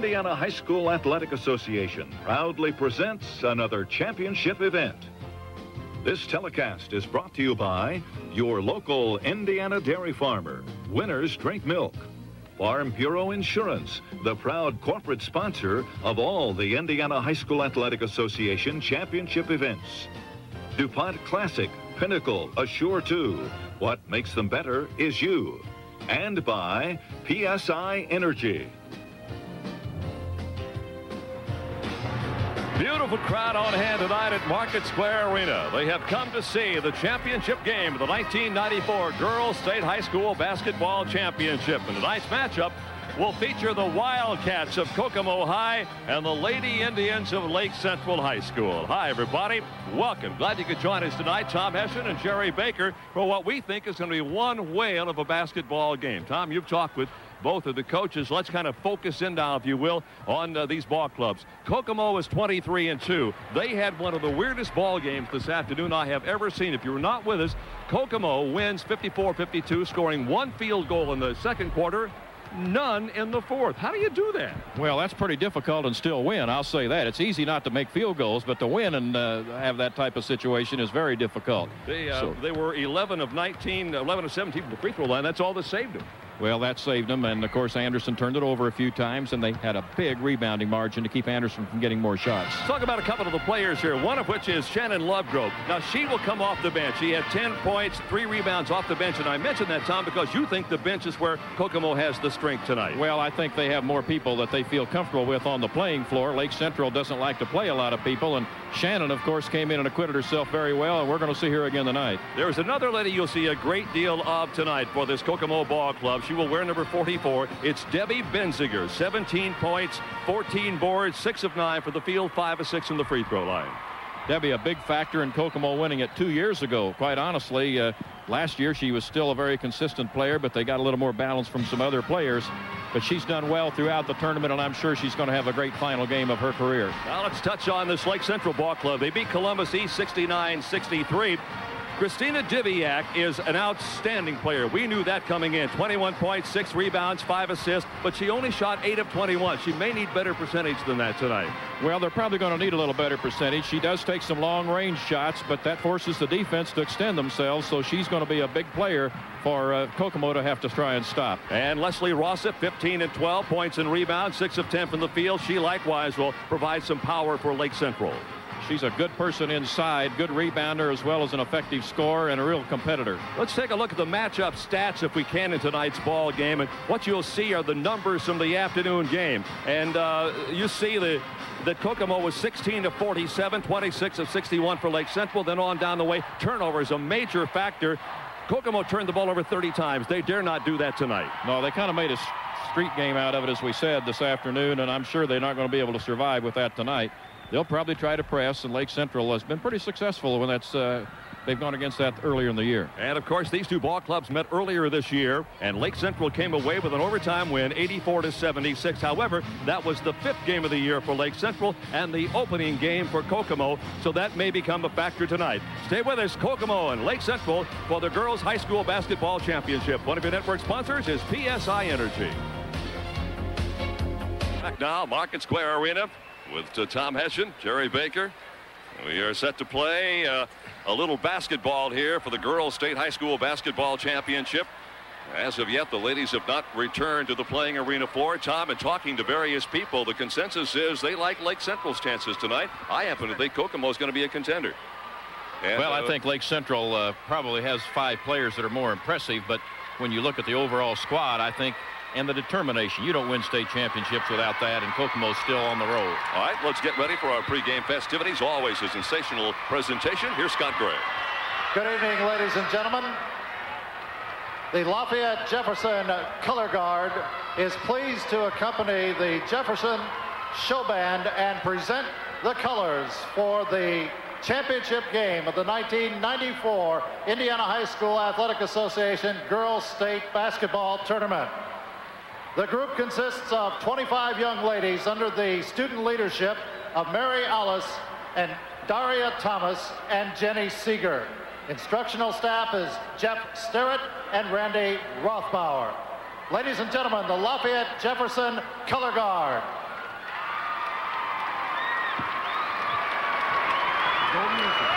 Indiana High School Athletic Association proudly presents another championship event. This telecast is brought to you by your local Indiana dairy farmer, Winners Drink Milk, Farm Bureau Insurance, the proud corporate sponsor of all the Indiana High School Athletic Association championship events. DuPont Classic, Pinnacle, Assure 2. What makes them better is you. And by PSI Energy. Beautiful crowd on hand tonight at Market Square Arena. They have come to see the championship game of the 1994 Girls State High School Basketball Championship. And tonight's matchup will feature the Wildkats of Kokomo High and the Lady Indians of Lake Central High School. Hi, everybody. Welcome. Glad you could join us tonight. Tom Hession and Jerry Baker for what we think is going to be one whale of a basketball game. Tom, you've talked with both of the coaches. Let's kind of focus in now, if you will, on uh, these ball clubs. Kokomo is 23 and 2. They had one of the weirdest ball games this afternoon I have ever seen. If you were not with us, Kokomo wins 54-52, scoring one field goal in the second quarter none in the fourth. How do you do that? Well, that's pretty difficult and still win. I'll say that. It's easy not to make field goals, but to win and uh, have that type of situation is very difficult. They, uh, so. they were 11 of 19, 11 of 17 from the free throw line. That's all that saved them. Well, that saved them, and of course Anderson turned it over a few times, and they had a big rebounding margin to keep Anderson from getting more shots. Talk about a couple of the players here, one of which is Shannon Lovegrove. Now, she will come off the bench. She had 10 points, three rebounds off the bench, and I mentioned that, Tom, because you think the bench is where Kokomo has the strength tonight. Well, I think they have more people that they feel comfortable with on the playing floor. Lake Central doesn't like to play a lot of people, and Shannon, of course, came in and acquitted herself very well, and we're going to see her again tonight. There's another lady you'll see a great deal of tonight for this Kokomo ball club. She will wear number 44. It's Debbie Benziger, 17 points, 14 boards, 6 of 9 for the field, 5 of 6 from the free throw line. Debbie, a big factor in Kokomo winning it two years ago. Quite honestly, uh, last year she was still a very consistent player, but they got a little more balance from some other players. But she's done well throughout the tournament, and I'm sure she's going to have a great final game of her career. Now let's touch on this Lake Central Ball Club. They beat Columbus East 69-63. Kristina Divjak is an outstanding player. We knew that coming in. 21 points, 6 rebounds, 5 assists, but she only shot 8 of 21. She may need better percentage than that tonight. Well, they're probably going to need a little better percentage. She does take some long-range shots, but that forces the defense to extend themselves, so she's going to be a big player for uh, Kokomo to have to try and stop. And Leslie Rossip, 15 and 12 points and rebounds, 6 of 10 from the field. She likewise will provide some power for Lake Central. She's a good person inside, good rebounder, as well as an effective scorer and a real competitor. Let's take a look at the matchup stats, if we can, in tonight's ball game. And what you'll see are the numbers from the afternoon game. And uh, you see the that Kokomo was 16 to 47, 26 of 61 for Lake Central. Then on down the way, turnovers a major factor. Kokomo turned the ball over 30 times. They dare not do that tonight. No, they kind of made a street game out of it, as we said, this afternoon, and I'm sure they're not going to be able to survive with that tonight they'll probably try to press, and Lake Central has been pretty successful when that's uh, they've gone against that earlier in the year. And of course, these two ball clubs met earlier this year, and Lake Central came away with an overtime win, 84 to 76. However, that was the fifth game of the year for Lake Central and the opening game for Kokomo, so that may become a factor tonight. Stay with us, Kokomo and Lake Central for the girls high school basketball championship. One of your network sponsors is PSI Energy. Back now, Market Square Arena with uh, Tom Hession, Jerry Baker. We are set to play uh, a little basketball here for the Girls State High School Basketball Championship. As of yet, the ladies have not returned to the playing arena floor. Tom, and talking to various people, the consensus is they like Lake Central's chances tonight. I happen to think Kokomo is going to be a contender. And, well, I uh, think Lake Central uh, probably has five players that are more impressive, but when you look at the overall squad, I think and the determination. You don't win state championships without that, and Kokomo's still on the road. All right, let's get ready for our pregame festivities. Always a sensational presentation. Here's Scott Gray. Good evening, ladies and gentlemen. The Lafayette Jefferson Color Guard is pleased to accompany the Jefferson Show Band and present the colors for the championship game of the 1994 Indiana High School Athletic Association Girls State Basketball Tournament. The group consists of 25 young ladies under the student leadership of Mary Alice and Daria Thomas and Jenny Seeger. Instructional staff is Jeff Sterrett and Randy Rothbauer. Ladies and gentlemen, the Lafayette Jefferson Color Guard. Go music.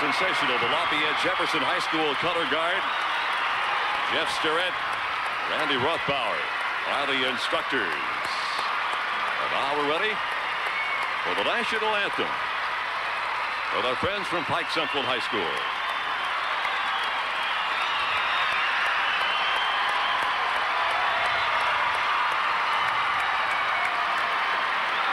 sensational. The Lafayette Jefferson High School color guard, Jeff Sterrett, Randy Rothbauer are the instructors. And now we're ready for the national anthem with our friends from Pike Central High School.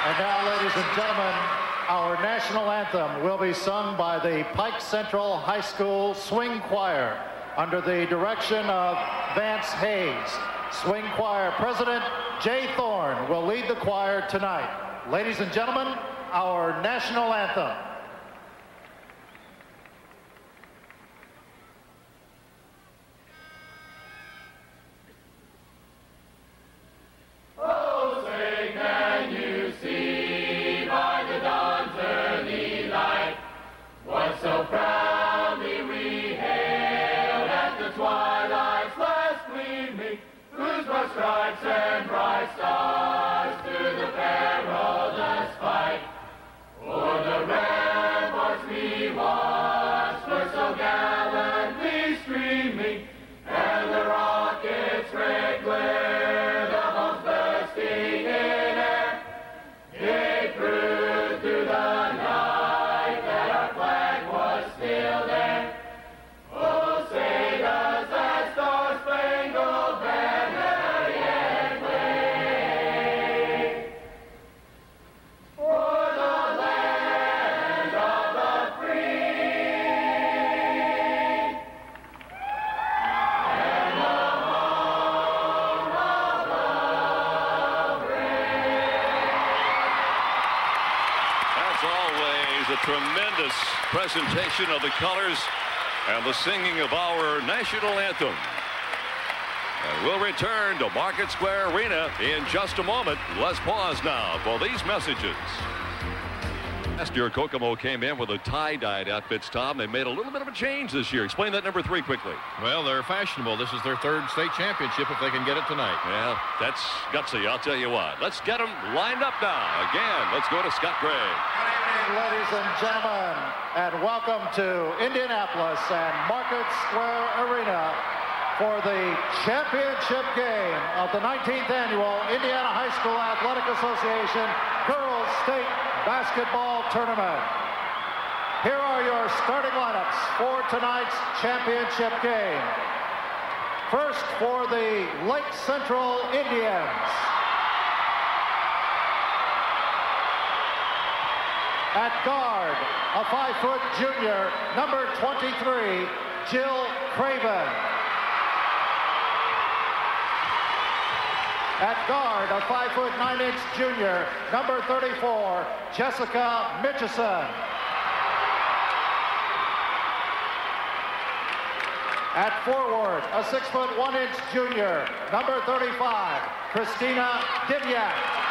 And now, ladies and gentlemen, our national anthem will be sung by the Pike Central High School Swing Choir under the direction of Vance Hayes. Swing Choir President Jay Thorne will lead the choir tonight. Ladies and gentlemen, our national anthem. presentation of the colors and the singing of our national anthem. And we'll return to Market Square Arena in just a moment. Let's pause now for these messages. Last year, Kokomo came in with a tie-dyed outfits, Tom. They made a little bit of a change this year. Explain that number three quickly. Well, they're fashionable. This is their third state championship if they can get it tonight. Yeah, that's gutsy, I'll tell you what. Let's get them lined up now. Again, let's go to Scott Gray. Ladies and gentlemen, and welcome to Indianapolis and Market Square Arena for the championship game of the 19th annual Indiana High School Athletic Association Girls State Basketball Tournament. Here are your starting lineups for tonight's championship game. First for the Lake Central Indians. At guard, a five-foot junior, number 23, Jill Craven. At guard, a five-foot nine-inch junior, number 34, Jessica Mitchison. At forward, a six-foot one-inch junior, number 35, Kristina Divjak.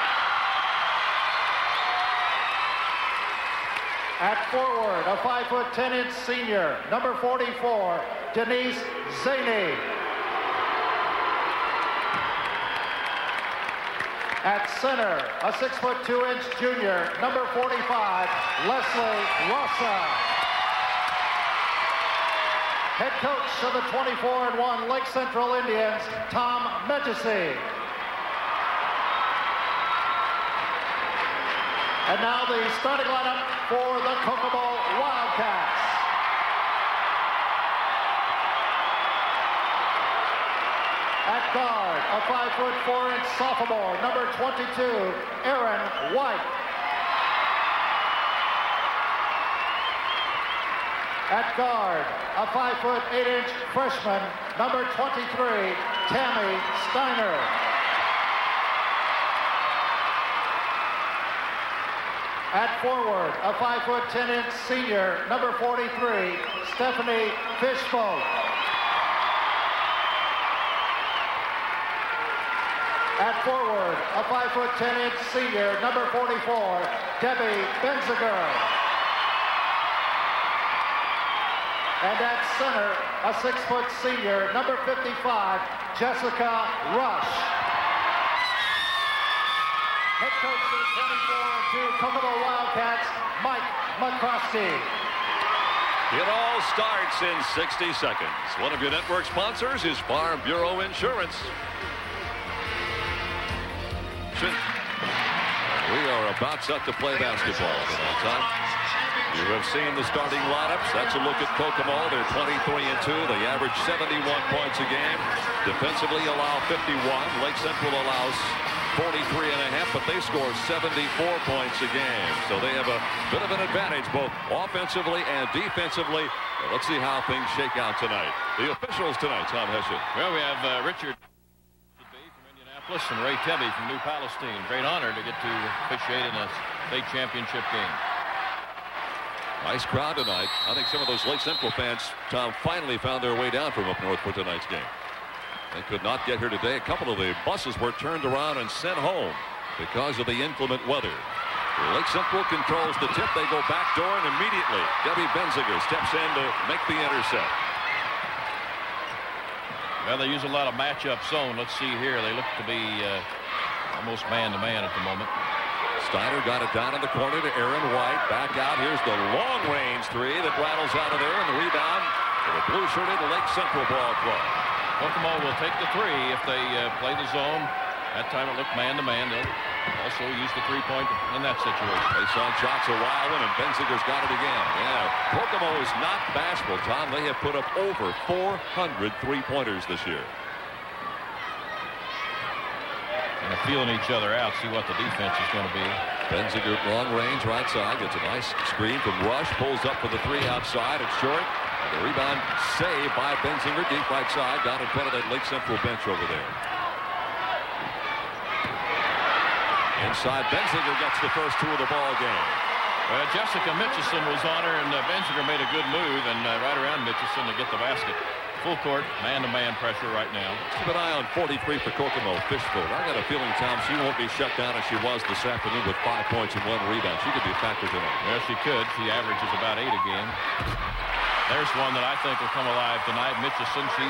At forward, a five foot ten inch senior, number 44, Denise Szany. At center, a six foot two inch junior, number 45, Leslie Rossa. Head coach of the 24 and 1 Lake Central Indians, Tom Megyesi. And now the starting lineup for the Kokomo Wildkats. At guard, a five foot four inch sophomore, number 22, Aaron White. At guard, a five foot eight inch freshman, number 23, Tammy Steiner. At forward, a five foot ten inch senior, number 43, Stephanie Fishboat. At forward, a five foot ten inch senior, number 44, Debbie Benziger. And at center, a six foot senior, number 55, Jessica Rush. Head coach for the 24 and 2 Kokomo Wildkats, Mike McCroskey. It all starts in 60 seconds. One of your network sponsors is Farm Bureau Insurance. We are about set to play basketball. You have seen the starting lineups. That's a look at Kokomo. They're 23 and 2. They average 71 points a game. Defensively allow 51. Lake Central allows 43 and a half, but they score 74 points a game. So they have a bit of an advantage both offensively and defensively. But let's see how things shake out tonight. The officials tonight, Tom Hession. Well, we have uh, Richard from Indianapolis and Ray Tebby from New Palestine. Great honor to get to officiate in a state championship game. Nice crowd tonight. I think some of those Lake Central fans, Tom, finally found their way down from up north for tonight's game. They could not get here today. A couple of the buses were turned around and sent home because of the inclement weather. Lake Central controls the tip. They go back door and immediately Debbie Benziger steps in to make the intercept. Well, they use a lot of matchup zone. Let's see here. They look to be uh, almost man-to-man -man at the moment. Steiner got it down in the corner to Aaron White. Back out. Here's the long-range three that rattles out of there. And the rebound for the blue-shirted Lake Central ball club. Kokomo will take the three if they uh, play the zone. That time it looked man-to-man. They'll also use the three-point in that situation. They saw shots a wild one, and Benziger's got it again. Yeah, Kokomo is not bashful, Tom. They have put up over 400 three-pointers this year. And they're feeling each other out, see what the defense is going to be. Benziger, long range, right side, gets a nice screen from Rush, pulls up for the three outside. It's short. The rebound saved by Benziger, deep right side, down in front of that Lake Central bench over there. Inside, Benziger gets the first two of the ball game. Uh, Jessica Mitchison was on her, and uh, Benziger made a good move, and uh, right around Mitchison to get the basket. full court man-to-man pressure right now. Keep an eye on 43 for Kokomo Fishboat. I got a feeling, Tom, she won't be shut down as she was this afternoon with five points and one rebound. She could be a factor tonight. Well, she could. She averages about eight a game. There's one that I think will come alive tonight. Mitchison, she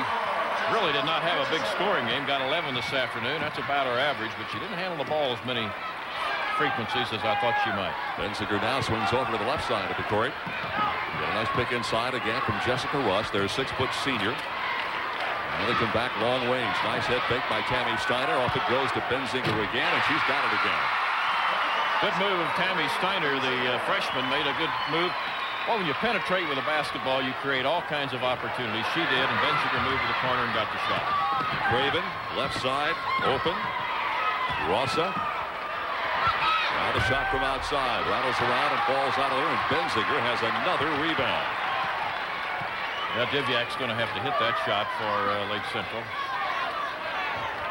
really did not have a big scoring game. Got 11 this afternoon. That's about her average, but she didn't handle the ball as many frequencies as I thought she might. Benziger now swings over to the left side of the court. Get a nice pick inside again from Jessica Rush. Their six-foot senior. Now they come back long range. Nice head fake by Tammy Steiner. Off it goes to Benziger again, and she's got it again. Good move of Tammy Steiner, the uh, freshman, made a good move. Well, when you penetrate with a basketball, you create all kinds of opportunities. She did, and Benziger moved to the corner and got the shot. Craven, left side, open. Rossa. Now the shot from outside. Rattles around and falls out of there, and Benziger has another rebound. Yeah, Divjak's going to have to hit that shot for uh, Lake Central.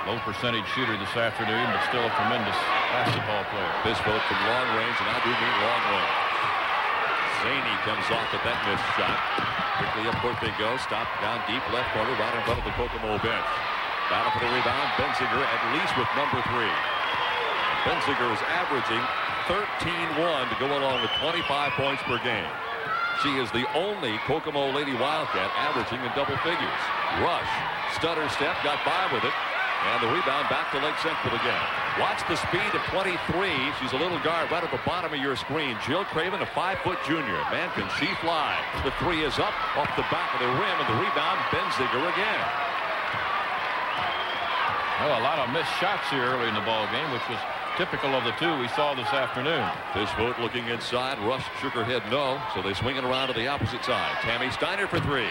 Low percentage shooter this afternoon, but still a tremendous basketball player. This Fishboat from long range, and I do mean long range. Szany comes off at that missed shot. Quickly up court they go. Stop down deep left corner, right in front of the Kokomo bench. Battle for the rebound. Benziger at least with number three. Benziger is averaging 13-1 to go along with 25 points per game. She is the only Kokomo Lady Wildkat averaging in double figures. Rush, stutter step, got by with it. And the rebound back to Lake Central again. Watch the speed of 23. She's a little guard right at the bottom of your screen. Jill Craven, a five-foot junior. Man, can she fly. The three is up off the back of the rim, and the rebound, Benziger again. Well, a lot of missed shots here early in the ball game, which was typical of the two we saw this afternoon. Fishboat looking inside. Rush shook her head no, so they swing it around to the opposite side. Tammy Steiner for three.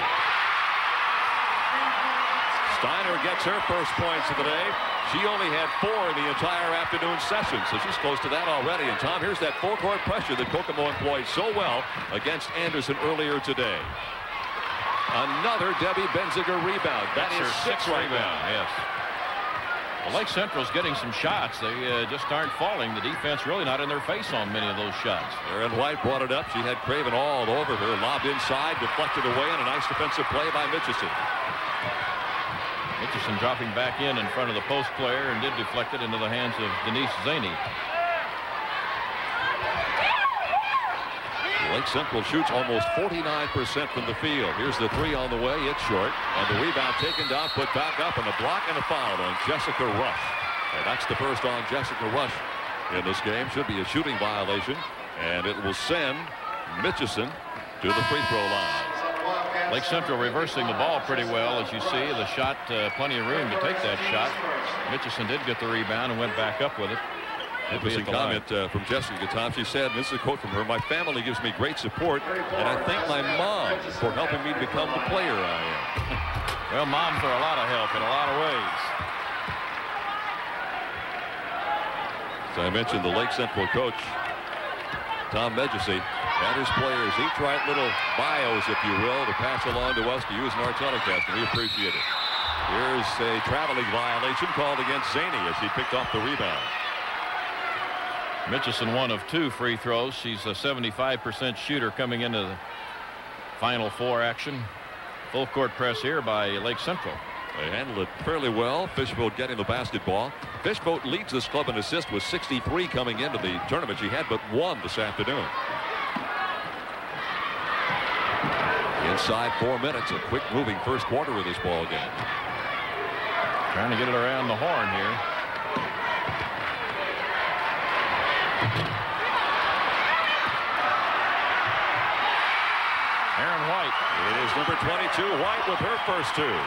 Steiner gets her first points of the day. She only had four in the entire afternoon session, so she's close to that already. And Tom, here's that full court pressure that Kokomo employed so well against Anderson earlier today. Another Debbie Benziger rebound. That That's is her six sixth right now. Yes. Well, Lake Central's getting some shots. They uh, just aren't falling. The defense really not in their face on many of those shots. Aaron White brought it up. She had Craven all over her. Lobbed inside, deflected away, and a nice defensive play by Mitchison. Mitchison dropping back in in front of the post player and did deflect it into the hands of Denise Szany. Lake Central shoots almost 49% from the field. Here's the three on the way. It's short. And the rebound taken down, put back up, and a block and a foul on Jessica Rush. And that's the first on Jessica Rush in this game. Should be a shooting violation. And it will send Mitchison to the free throw line. Lake Central reversing the ball pretty well, as you see. The shot, uh, plenty of room to take that shot. Mitchison did get the rebound and went back up with it. Interesting at the line. comment uh, from Jessica Tom. She said, and this is a quote from her, my family gives me great support, and I thank my mom for helping me become the player I am. Well, moms are a lot of help in a lot of ways. As I mentioned, the Lake Central coach, Tom Megyesi, and his players each write little bios, if you will, to pass along to us to use in our telecast, and we appreciate it. Here's a traveling violation called against Szany as she picked off the rebound. Mitchison one of two free throws. She's a 75% shooter coming into the final four action. Full court press here by Lake Central. They handled it fairly well. Fishboat getting the basketball. Fishboat leads this club in assists with 63 coming into the tournament. She had but one this afternoon. Inside four minutes, a quick moving first quarter of this ball game. Trying to get it around the horn here. Aaron White. It is number 22, White with her first two.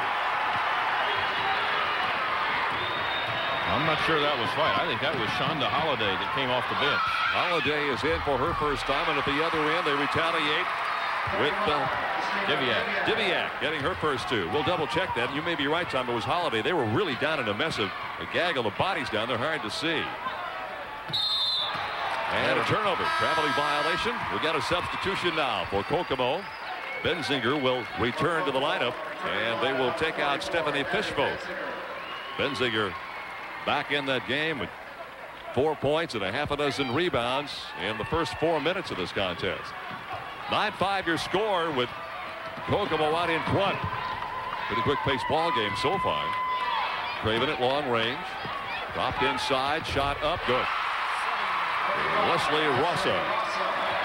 I'm not sure that was White. I think that was Shonda Holiday that came off the bench. Holiday is in for her first time, and at the other end, they retaliate with uh, Divjak. Divjak getting her first two. We'll double check that. You may be right, Tom. It was Holiday. They were really down in a mess of a gaggle of bodies down there. Hard to see. And a turnover. Traveling violation. We got a substitution now for Kokomo. Benzinger will return to the lineup, and they will take out Stephanie Fishboat. Benzinger back in that game with four points and a half a dozen rebounds in the first four minutes of this contest. 9-5 your score with Kokomo out in front. Pretty quick pace ball game so far. Craven at long range. Dropped inside, shot up, good. Leslie Rossa.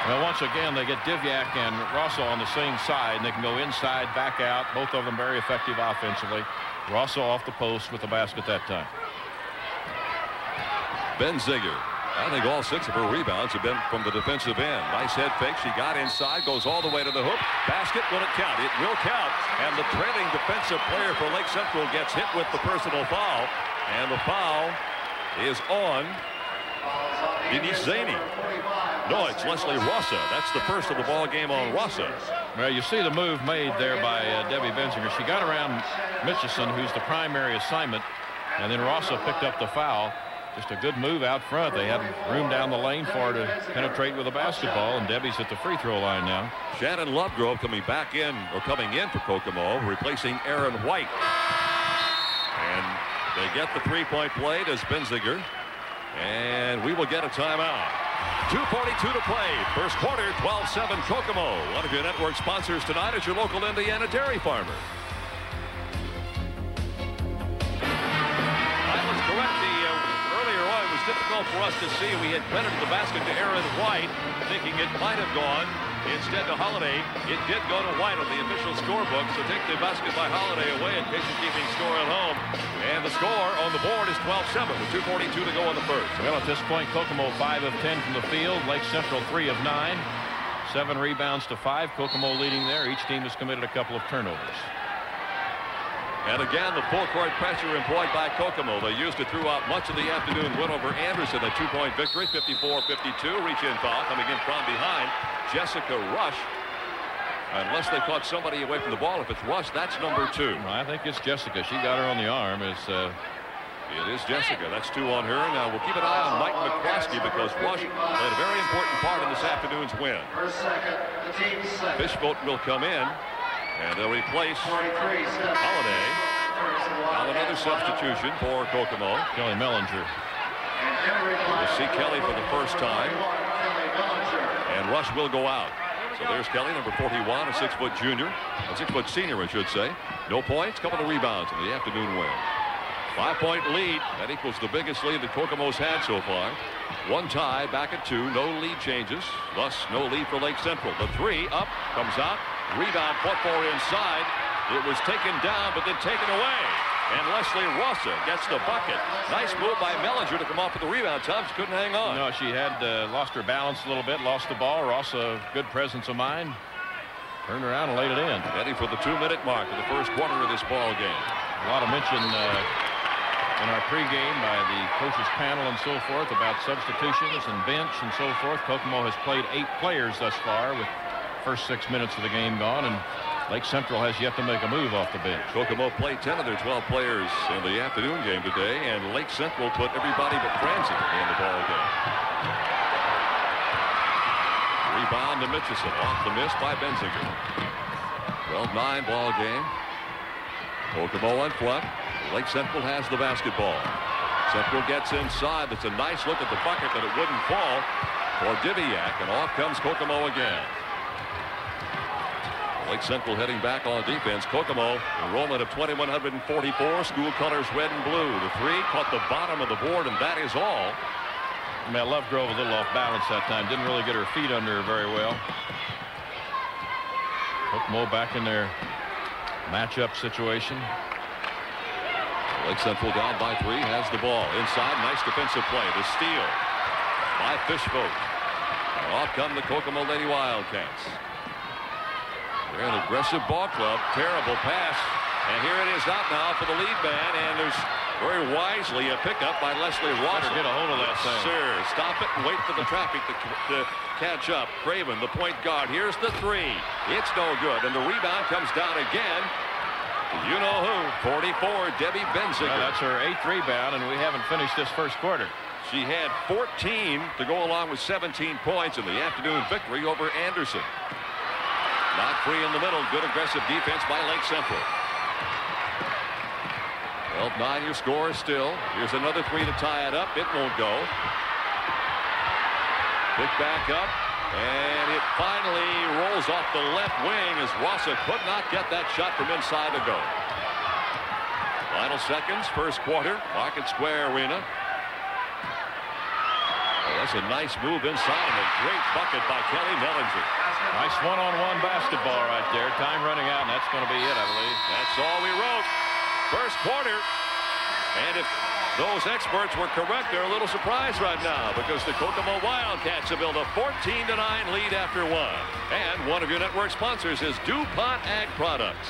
Well, once again, they get Divjak and Rosso on the same side, and they can go inside, back out. Both of them very effective offensively. Rosso off the post with the basket that time. Benziger. I think all six of her rebounds have been from the defensive end. Nice head fake. She got inside, goes all the way to the hoop. Basket, will it count? It will count. And the trailing defensive player for Lake Central gets hit with the personal foul. And the foul is on Denise Szany. No, it's Leslie Rossa. That's the first of the ball game on Rossa. Well, you see the move made there by uh, Debbie Benzinger. She got around Mitchison, who's the primary assignment, and then Rossa picked up the foul. Just a good move out front. They had room down the lane for her to penetrate with a basketball, and Debbie's at the free throw line now. Shannon Lovegrove coming back in, or coming in for Kokomo, replacing Aaron White. And they get the three-point play to Benziger. And we will get a timeout. 2.42 to play. First quarter, 12-7 Kokomo. One of your network sponsors tonight is your local Indiana dairy farmer. I was correct. The, uh, earlier on, it difficult for us to see. We had credited the basket to Aaron White, thinking it might have gone instead to Holiday. It did go to White on the official scorebook, so take the basket by Holiday away in case you're keeping score at home. And the score on the board is 12-7 with 2.42 to go in the first. Well, at this point, Kokomo 5 of 10 from the field. Lake Central 3 of 9. Seven rebounds to five. Kokomo leading there. Each team has committed a couple of turnovers. And again, the full court pressure employed by Kokomo. They used it throughout much of the afternoon. Win over Anderson, a two-point victory, 54-52. Reach-in foul coming in from behind. Jessica Rush. Unless they caught somebody away from the ball. If it's Rush, that's number two. I think it's Jessica. She got her on the arm. Is uh, It is Jessica. That's two on her. Now we'll keep an eye on Mike McCloskey because Rush played a very important part in this afternoon's win. First second, the team's. Fishboat will come in and they'll replace 43, step. Holiday. Now another substitution for Kokomo. Kelly Mellinger. We'll see Kelly for the first time. And Rush will go out. So there's Kelly, number 41, a six-foot junior, a six-foot senior, I should say. No points, couple of rebounds in the afternoon win. Five-point lead. That equals the biggest lead that Kokomo's had so far. One tie, back at two. No lead changes. Thus, no lead for Lake Central. The three up, comes out. Rebound, fought for inside. It was taken down, but then taken away. And Leslie Rossa gets the bucket. Nice move by Mellinger to come off with the rebound. Tubbs couldn't hang on. No, she had uh, lost her balance a little bit, lost the ball. Ross, a good presence of mind. Turned around and laid it in. Heading for the two-minute mark of the first quarter of this ball game. A lot of mention uh, in our pregame by the coaches panel and so forth about substitutions and bench and so forth. Kokomo has played eight players thus far with first six minutes of the game gone, and Lake Central has yet to make a move off the bench. Kokomo played 10 of their 12 players in the afternoon game today, and Lake Central put everybody but Franzen in the ball game. Rebound to Mitchison, off the miss by Benziger. 12-9 ball game. Kokomo in front. Lake Central has the basketball. Central gets inside. It's a nice look at the bucket, but it wouldn't fall for Divjak, and off comes Kokomo again. Lake Central heading back on defense. Kokomo, enrollment of 2,144. School colors red and blue. The three caught the bottom of the board, and that is all. I mean, Lovegrove a little off balance that time. Didn't really get her feet under her very well. Kokomo back in their matchup situation. Lake Central down by three, has the ball. Inside, nice defensive play. The steal by Fishboat. Off come the Kokomo Lady Wildkats. They're an aggressive ball club. Terrible pass. And here it is out now for the lead man. And there's very wisely a pickup by Leslie. Better get a hold of that thing. Sir, stop it and wait for the traffic to, to catch up. Craven, the point guard. Here's the three. It's no good. And the rebound comes down again. You know who? 44, Debbie Benziger. Well, that's her eighth rebound, and we haven't finished this first quarter. She had 14 to go along with 17 points in the afternoon victory over Anderson. Not free in the middle. Good aggressive defense by Lake Central. 12-9 your score still. Here's another three to tie it up. It won't go. Pick back up. And it finally rolls off the left wing as Rossa could not get that shot from inside to go. Final seconds, first quarter, Market Square Arena. Oh, that's a nice move inside and a great bucket by Kelly Mellinger. Nice one-on-one basketball right there. Time running out, and that's going to be it, I believe. That's all we wrote. First quarter. And if those experts were correct, they're a little surprised right now because the Kokomo Wildkats have built a 14 to 9 lead after one. And one of your network sponsors is DuPont Ag Products.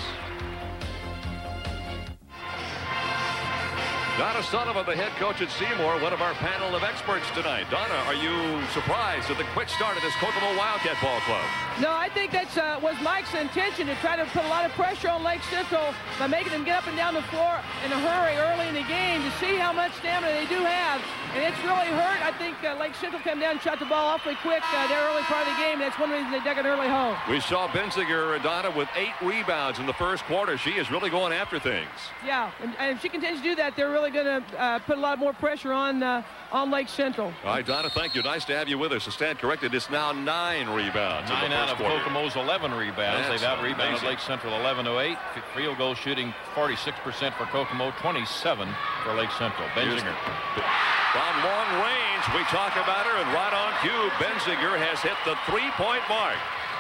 Donna Sullivan, the head coach at Seymour, one of our panel of experts tonight. Donna, are you surprised at the quick start of this Kokomo Wildkat Ball Club? No, I think that uh, was Mike's intention to try to put a lot of pressure on Lake Central by making them get up and down the floor in a hurry early in the game to see how much stamina they do have. And it's really hurt. I think uh, Lake Central came down and shot the ball awfully quick uh, there early part of the game. That's one reason they dug an early home. We saw Benziger, Donna, with eight rebounds in the first quarter. She is really going after things. Yeah, and, and if she continues to do that, they're really going to uh, put a lot more pressure on uh, on Lake Central. All right, Donna, thank you. Nice to have you with us. To stand corrected, it's now nine rebounds. in Nine the out first of quarter. Kokomo's 11 rebounds. That's They've out-rebounded. Lake Central 11 to 8. Field goal shooting 46% for Kokomo, 27 for Lake Central. Here's- Benzinger. From long range, we talk about her, and right on cue, Benziger has hit the three-point mark.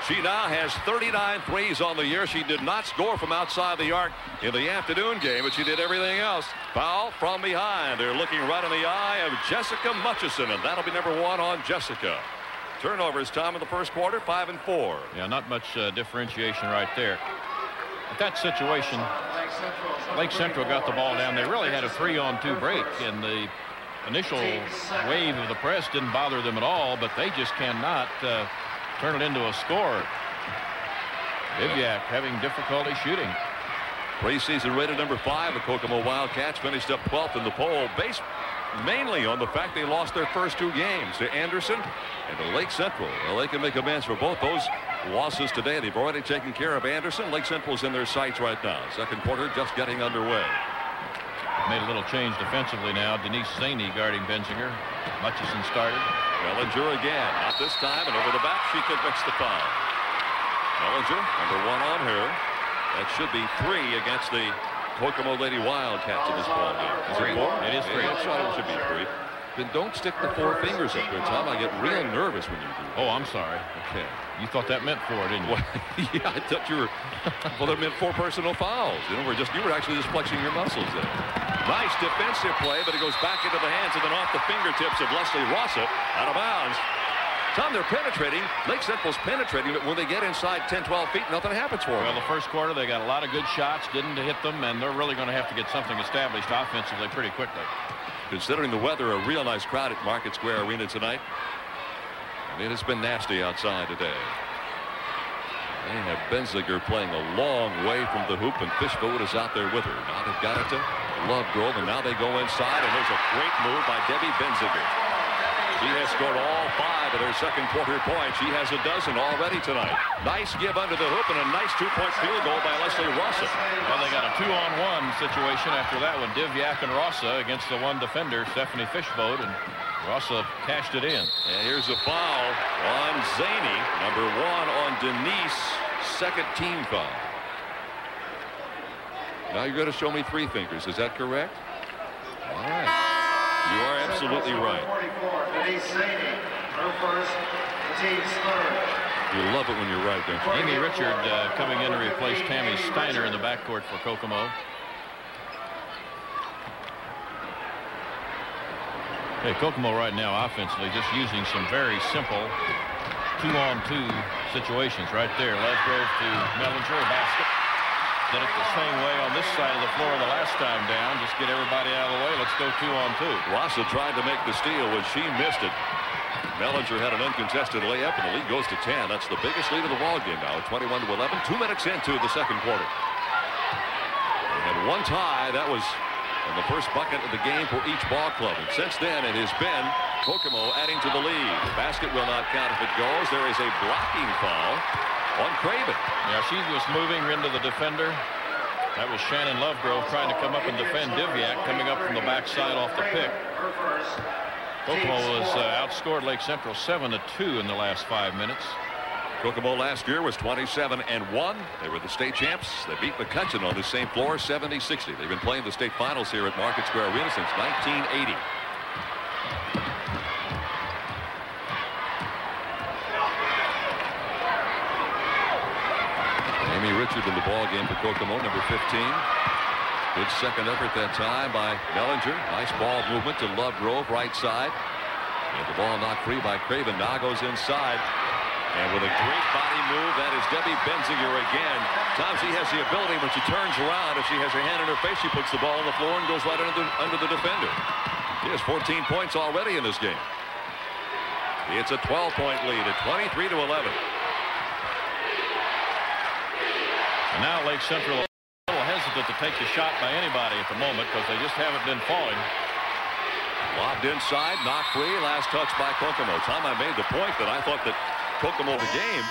She now has 39 threes on the year. She did not score from outside the arc in the afternoon game, but she did everything else. Foul from behind. They're looking right in the eye of Jessica Mutchison, and that'll be number one on Jessica. Turnovers time in the first quarter, five and four. Yeah, not much uh, differentiation right there. But that situation, Lake Central got the ball down. They really had a three-on-two break, and the initial wave of the press didn't bother them at all, but they just cannot uh, turn it into a score. Viviak having difficulty shooting. Preseason rated number five, the Kokomo Wildkats finished up 12th in the poll, based mainly on the fact they lost their first two games to Anderson and to Lake Central. Well, they can make amends for both those losses today. They've already taken care of Anderson. Lake Central's in their sights right now. Second quarter just getting underway. Made a little change defensively now. Denise Szany guarding Benzinger. Mutchison started. Bellinger again. Not this time, and over the back, she commits the foul. Bellinger, number one on her. That should be three against the Kokomo Lady Wildkats in this ball game. Is Three. it four? It is three. Yeah, I thought it should be three. Then don't stick the four fingers up there, Tom. I get real nervous when you do that. Oh, I'm sorry. Okay. You thought that meant four, didn't you? Well, yeah, I thought you were. Well, that meant four personal fouls. You know, we're just you were actually just flexing your muscles there. Nice defensive play, but it goes back into the hands and then off the fingertips of Leslie Rossa out of bounds. Tom, they're penetrating. Lake Central's penetrating, but when they get inside 10, 12 feet, nothing happens for them. Well, the first quarter, they got a lot of good shots, didn't hit them, and they're really going to have to get something established offensively pretty quickly. Considering the weather, a real nice crowd at Market Square Arena tonight. It has been nasty outside today. They have Benziger playing a long way from the hoop, and Fishboat is out there with her. Now they've got it to love Lovegrove, and now they go inside, and there's a great move by Debbie Benziger. She has scored all five of their second quarter points. She has a dozen already tonight. Nice give under the hoop and a nice two-point field goal by Leslie Rossa. Well, they got a two-on-one situation after that one. Divjak and Rossa against the one defender, Stephanie Fishboat, and Rossa cashed it in. And here's a foul on Szany, number one on Denise, second team foul. Now you're going to show me three fingers. Is that correct? All right. You are absolutely right. Denise Szany, her first, team's third. You love it when you're right, don't you? Amy Richard uh, coming in to replace Tammy Steiner in the backcourt for Kokomo. Hey, Kokomo right now offensively just using some very simple two-on-two situations right there. Lovegrove to Mellinger, basket. Did it the same way on this side of the floor the last time down. Just get everybody out of the way. Let's go two-on-two. Rossa tried to make the steal when she missed it. Mellinger had an uncontested layup, and the lead goes to 10. That's the biggest lead of the ball game now, 21 to 11. Two minutes into the second quarter. They had one tie. That was in the first bucket of the game for each ball club. And since then, it has been Kokomo adding to the lead. The basket will not count if it goes. There is a blocking foul on Craven. Yeah, she was moving into the defender. That was Shannon Lovegrove trying to come up and defend Divjak coming up from the backside off the pick. Kokomo was uh, outscored Lake Central 7 to 2 in the last five minutes. Kokomo last year was 27 and 1. They were the state champs. They beat McCutcheon on the same floor 70 60. They've been playing the state finals here at Market Square Arena since 1980. Amy Richard in the ball game for Kokomo, number 15. Good second effort that time by Mellinger. Nice ball movement to Lovegrove, right side. And the ball knocked free by Craven. Now goes inside. And with a great body move, that is Debbie Benziger again. Times she has the ability when she turns around, if she has her hand in her face, she puts the ball on the floor and goes right under the, under the defender. She has 14 points already in this game. It's a 12-point lead at 23 to 11. And now Lake Central a little hesitant to take the shot by anybody at the moment because they just haven't been falling. Lobbed inside, knocked free. Last touch by Kokomo. Tom, I made the point that I thought that Kokomo the game.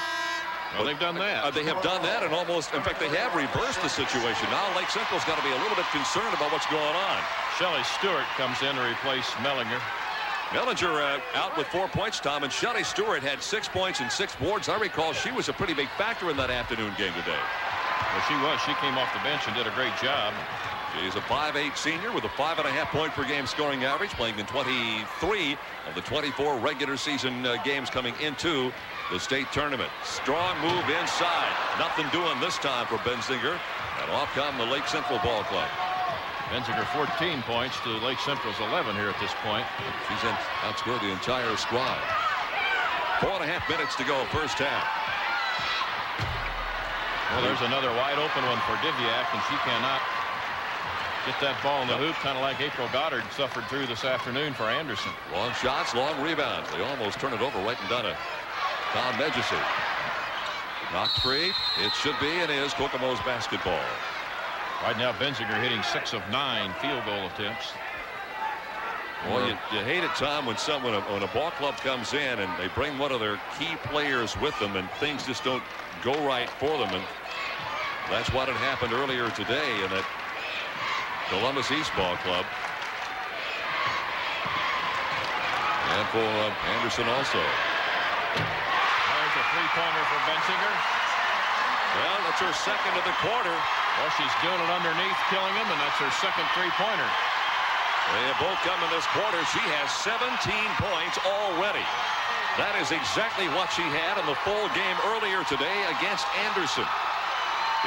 Well, they've done that. Uh, they have done that and almost, in fact, they have reversed the situation. Now Lake Central's got to be a little bit concerned about what's going on. Shelley Stewart comes in to replace Mellinger. Mellinger uh, out with four points, Tom, and Shelley Stewart had six points and six boards. I recall she was a pretty big factor in that afternoon game today. Well, she was. She came off the bench and did a great job. She's a 5'8 senior with a five and a half point per game scoring average, playing in 23 of the 24 regular season uh, games coming into the state tournament. Strong move inside. Nothing doing this time for Benziger. And off come the Lake Central Ball Club. Benziger 14 points to Lake Central's 11 here at this point. She's in, outscored the entire squad. Four and a half minutes to go first half. Well, there's another wide open one for Divjak, and she cannot get that ball in the hoop, kind of like April Goddard suffered through this afternoon for Anderson. Long shots, long rebounds. They almost turn it over right in Donna. Tom Megyesi. Knocked free. It should be and is Kokomo's basketball. Right now, Benziger hitting six of nine field goal attempts. Well, you, you hate it, Tom, when someone when a ball club comes in and they bring one of their key players with them and things just don't go right for them. And that's what had happened earlier today in that Columbus East Ball Club. And for uh, Anderson also. There's a three-pointer for Benziger. Well, that's her second of the quarter. Well, she's doing it underneath, killing him, and that's her second three-pointer. They have both come in this quarter. She has 17 points already. That is exactly what she had in the full game earlier today against Anderson.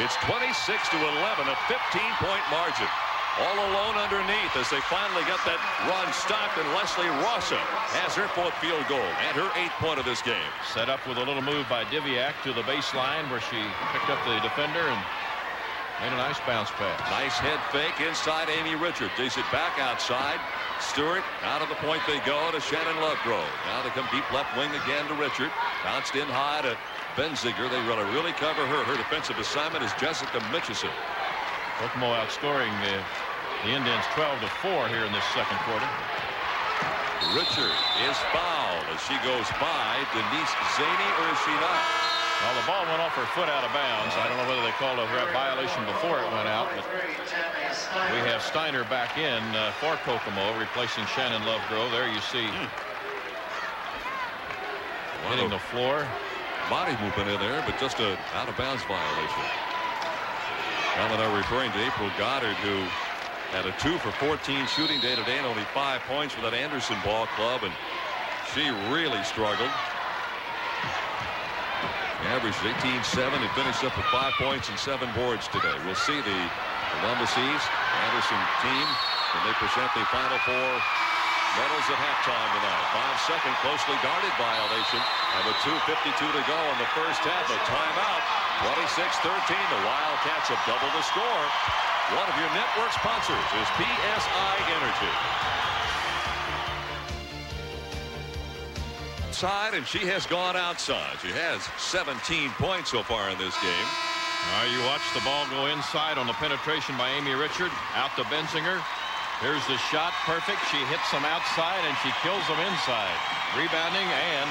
It's 26 to 11, a 15-point margin. All alone underneath as they finally got that run stopped, and Leslie Rossa has her fourth field goal and her eighth point of this game. Set up with a little move by Divjak to the baseline where she picked up the defender and made a nice bounce pass. Nice head fake inside Amy Richard. Digs it back outside. Stewart out of the point they go to Shannon Lovegrove. Now they come deep left wing again to Richard. Bounced in high to Benziger. They really, really cover her. Her defensive assignment is Jessica Mitchison. Kokomo outscoring the, the Indians 12 to 4 here in this second quarter. Richard is fouled as she goes by Denise Szany, or is she not? Well, the ball went off her foot out of bounds. I don't know whether they called a violation before it went out, but we have Steiner back in uh, for Kokomo, replacing Shannon Lovegrove. There you see hitting the floor. Body movement in there, but just a out of bounds violation. Now that are referring to April Goddard, who had a two for 14 shooting day today and only five points for that Anderson ball club, and she really struggled. Averaged 18-7 and finished up with five points and seven boards today. We'll see the Columbus East Anderson team when they present the Final Four medals at halftime tonight. Five-second closely guarded violation, and with 2.52 to go in the first half, a timeout. 26-13. The Wildkats have doubled the score. One of your network sponsors is PSI Energy. Side, and she has gone outside. She has 17 points so far in this game. Now you watch the ball go inside on the penetration by Amy Richard. Out to Benziger. Here's the shot. Perfect. She hits them outside and she kills them inside. Rebounding and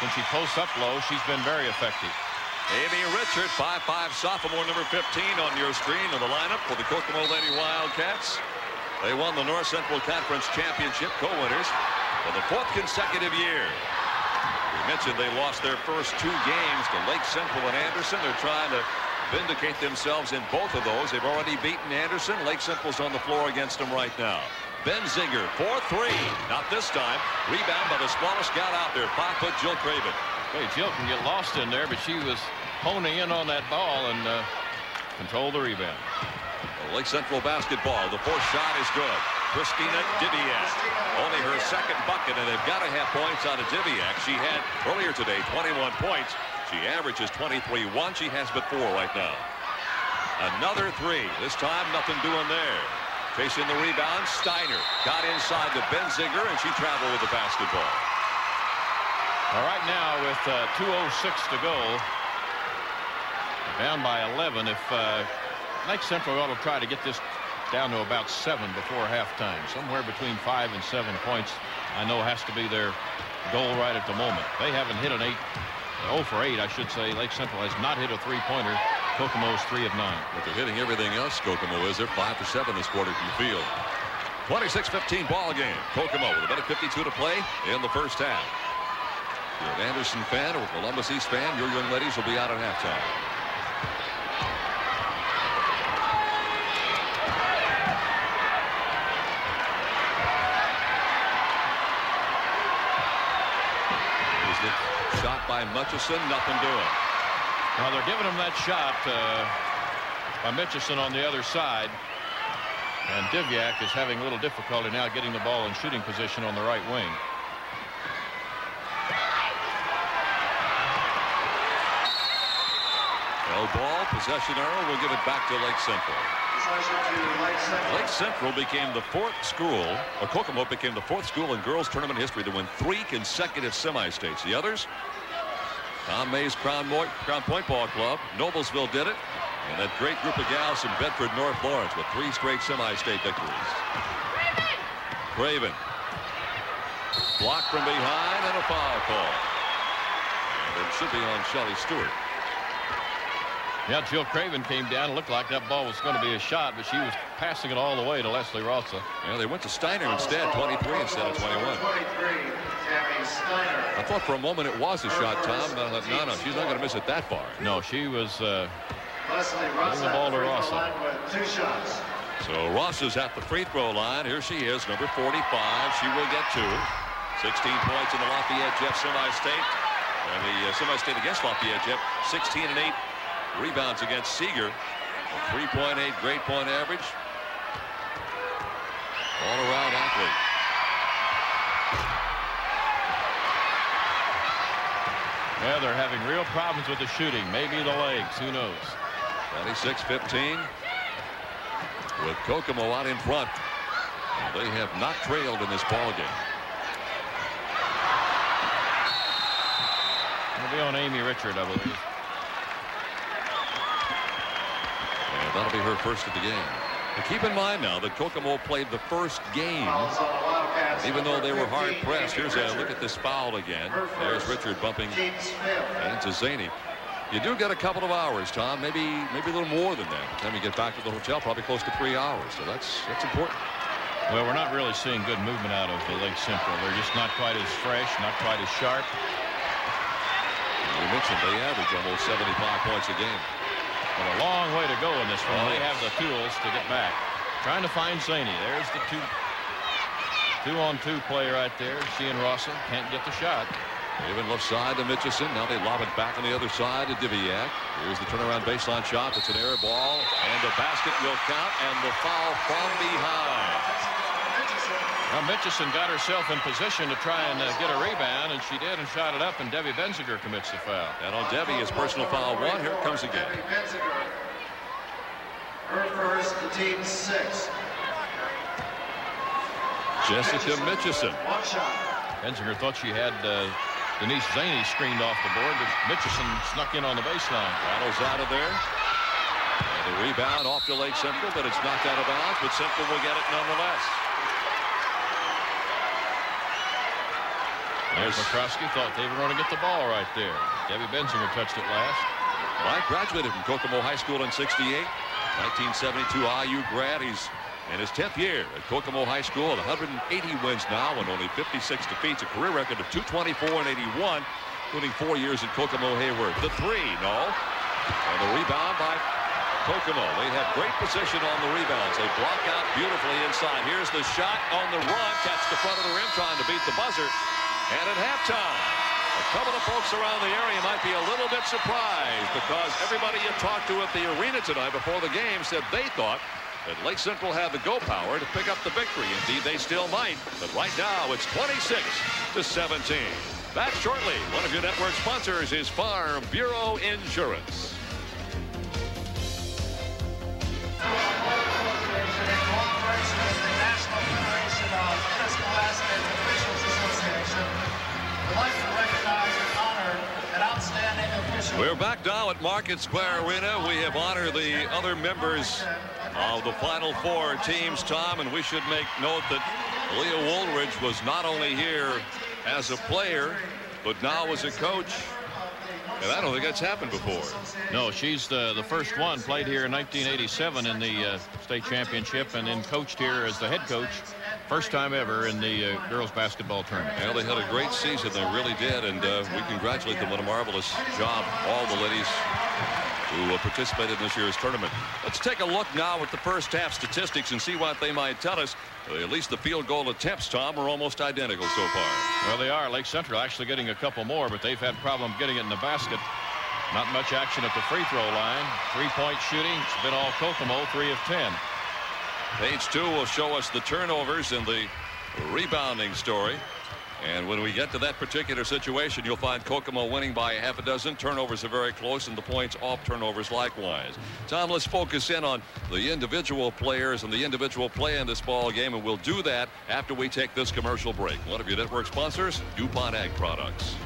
when she posts up low, she's been very effective. Amy Richard, 5'5 sophomore, number 15 on your screen in the lineup for the Kokomo Lady Wildkats. They won the North Central Conference Championship co-winners. for the fourth consecutive year. We mentioned they lost their first two games to Lake Central and Anderson. They're trying to vindicate themselves in both of those. They've already beaten Anderson. Lake Central's on the floor against them right now. Benziger, 4-3. Not this time. Rebound by the smallest gal out there, five-foot Jill Craven. Hey, Jill can get lost in there, but she was honing in on that ball and uh, controlled the rebound. Lake Central basketball. The fourth shot is good. Kristina Divjak. Only her second bucket, and they've got to have points out of Divjak. She had earlier today 21 points. She averages 23-1. She has but four right now. Another three. This time, nothing doing there. Chasing the rebound, Steiner got inside to Benziger, and she traveled with the basketball. All right, now with uh, 2.06 to go, down by 11. If uh, Lake Central ought to try to get this down to about seven before halftime, somewhere between five and seven points, I know has to be their goal right at the moment. They haven't hit an eight, 0 for 8, I should say. Lake Central has not hit a three-pointer. Kokomo's three of nine. But they're hitting everything else Kokomo is. They're 5 for 7 this quarter from the field. 26-15 ball game. Kokomo with a minute 52 to play in the first half. You're an Anderson fan or Columbus East fan, your young ladies will be out at halftime. Shot by Mutchison, nothing doing. Now they're giving him that shot uh, by Mitchison on the other side. And Divjak is having a little difficulty now getting the ball in shooting position on the right wing. No ball, possession arrow. We'll give it back to Lake Central. Lake Central became the fourth school, or Kokomo became the fourth school in girls tournament history to win three consecutive semi-states. The others, Tom May's Crown, Mo Crown Point Ball Club, Noblesville did it, and that great group of gals from Bedford North Lawrence with three straight semi-state victories. Craven. Blocked from behind and a foul call. And it should be on Shelley Stewart. Yeah, Jill Craven came down. It looked like that ball was going to be a shot, but she was passing it all the way to Leslie Rossa. Yeah, they went to Steiner instead, 23 instead of 21. I thought for a moment it was a shot, Tom. But I thought, no, no, she's not going to miss it that far. No, she was uh, getting the ball to Rossa. So Rossa's at the free throw line. Here she is, number 45. She will get two. 16 points in the Lafayette Jeff semi-state. And the uh, semi-state against Lafayette Jeff, 16 and 8 rebounds against Seeger. A 3.8 great point average. All around athlete. Yeah, they're having real problems with the shooting. Maybe the legs. Who knows? 26-15 with Kokomo out in front. They have not trailed in this ball game. It'll be on Amy Richard, I believe. And that'll be her first of the game. But keep in mind now that Kokomo played the first game, even though they were hard pressed. Here's a look at this foul again. There's Richard bumping into Szany. You do get a couple of hours, Tom. Maybe maybe a little more than that. By the time you get back to the hotel, probably close to three hours. So that's that's important. Well, we're not really seeing good movement out of the Lake Central. They're just not quite as fresh, not quite as sharp. We mentioned they average almost 75 points a game. But a long way to go in this one. They have the tools to get back. Trying to find Szany. There's the two two on two play right there. She and Rossa can't get the shot. Even left side to Mitchison. Now they lob it back on the other side to Divjak. Here's the turnaround baseline shot. It's an air ball. And the basket will count. And the foul from behind. Now Mitchison got herself in position to try and uh, get a rebound, and she did and shot it up, and Debbie Benziger commits the foul. And on Debbie is personal foul one. Here it comes again. Her first, the team six. Jessica Mitchison. One shot. Benziger thought she had uh, Denise Szany screened off the board, but Mitchison snuck in on the baseline. Rattles out of there. And the rebound off to Lake Central, but it's knocked out of bounds. But Central will get it nonetheless. There's McCroskey thought they were going to get the ball right there. Debbie Benziger touched it last. Mike graduated from Kokomo High School in 68. 1972 IU grad. He's in his 10th year at Kokomo High School 180 wins now and only 56 defeats, a career record of 224 and 81, including four years at Kokomo Haworth. The three, no. And the rebound by Kokomo. They have great position on the rebounds. They block out beautifully inside. Here's the shot on the run. Catch the front of the rim trying to beat the buzzer. And at halftime, a couple of folks around the area might be a little bit surprised because everybody you talked to at the arena tonight before the game said they thought that Lake Central had the go power to pick up the victory. Indeed, they still might. But right now, it's 26 to 17. Back shortly. One of your network sponsors is Farm Bureau Insurance. We're back now at Market Square Arena. We have honored the other members of the Final Four teams, Tom, and we should make note that Leah Woolridge was not only here as a player, but now as a coach. And I don't think that's happened before. No, she's the, the first one, played here in 1987 in the uh, state championship, and then coached here as the head coach. First time ever in the uh, girls basketball tournament. Well, they had a great season. They really did. And uh, we congratulate them on a marvelous job, all the ladies who uh, participated in this year's tournament. Let's take a look now at the first half statistics and see what they might tell us. At least the field goal attempts, Tom, are almost identical so far. Well, they are. Lake Central actually getting a couple more, but they've had problem getting it in the basket. Not much action at the free throw line. Three-point shooting. It's been all Kokomo, three of ten. Page two will show us the turnovers and the rebounding story. And when we get to that particular situation, you'll find Kokomo winning by a half a dozen. Turnovers are very close, and the points off turnovers likewise. Tom, let's focus in on the individual players and the individual play in this ball game, and we'll do that after we take this commercial break. One of your network sponsors, DuPont Ag Products.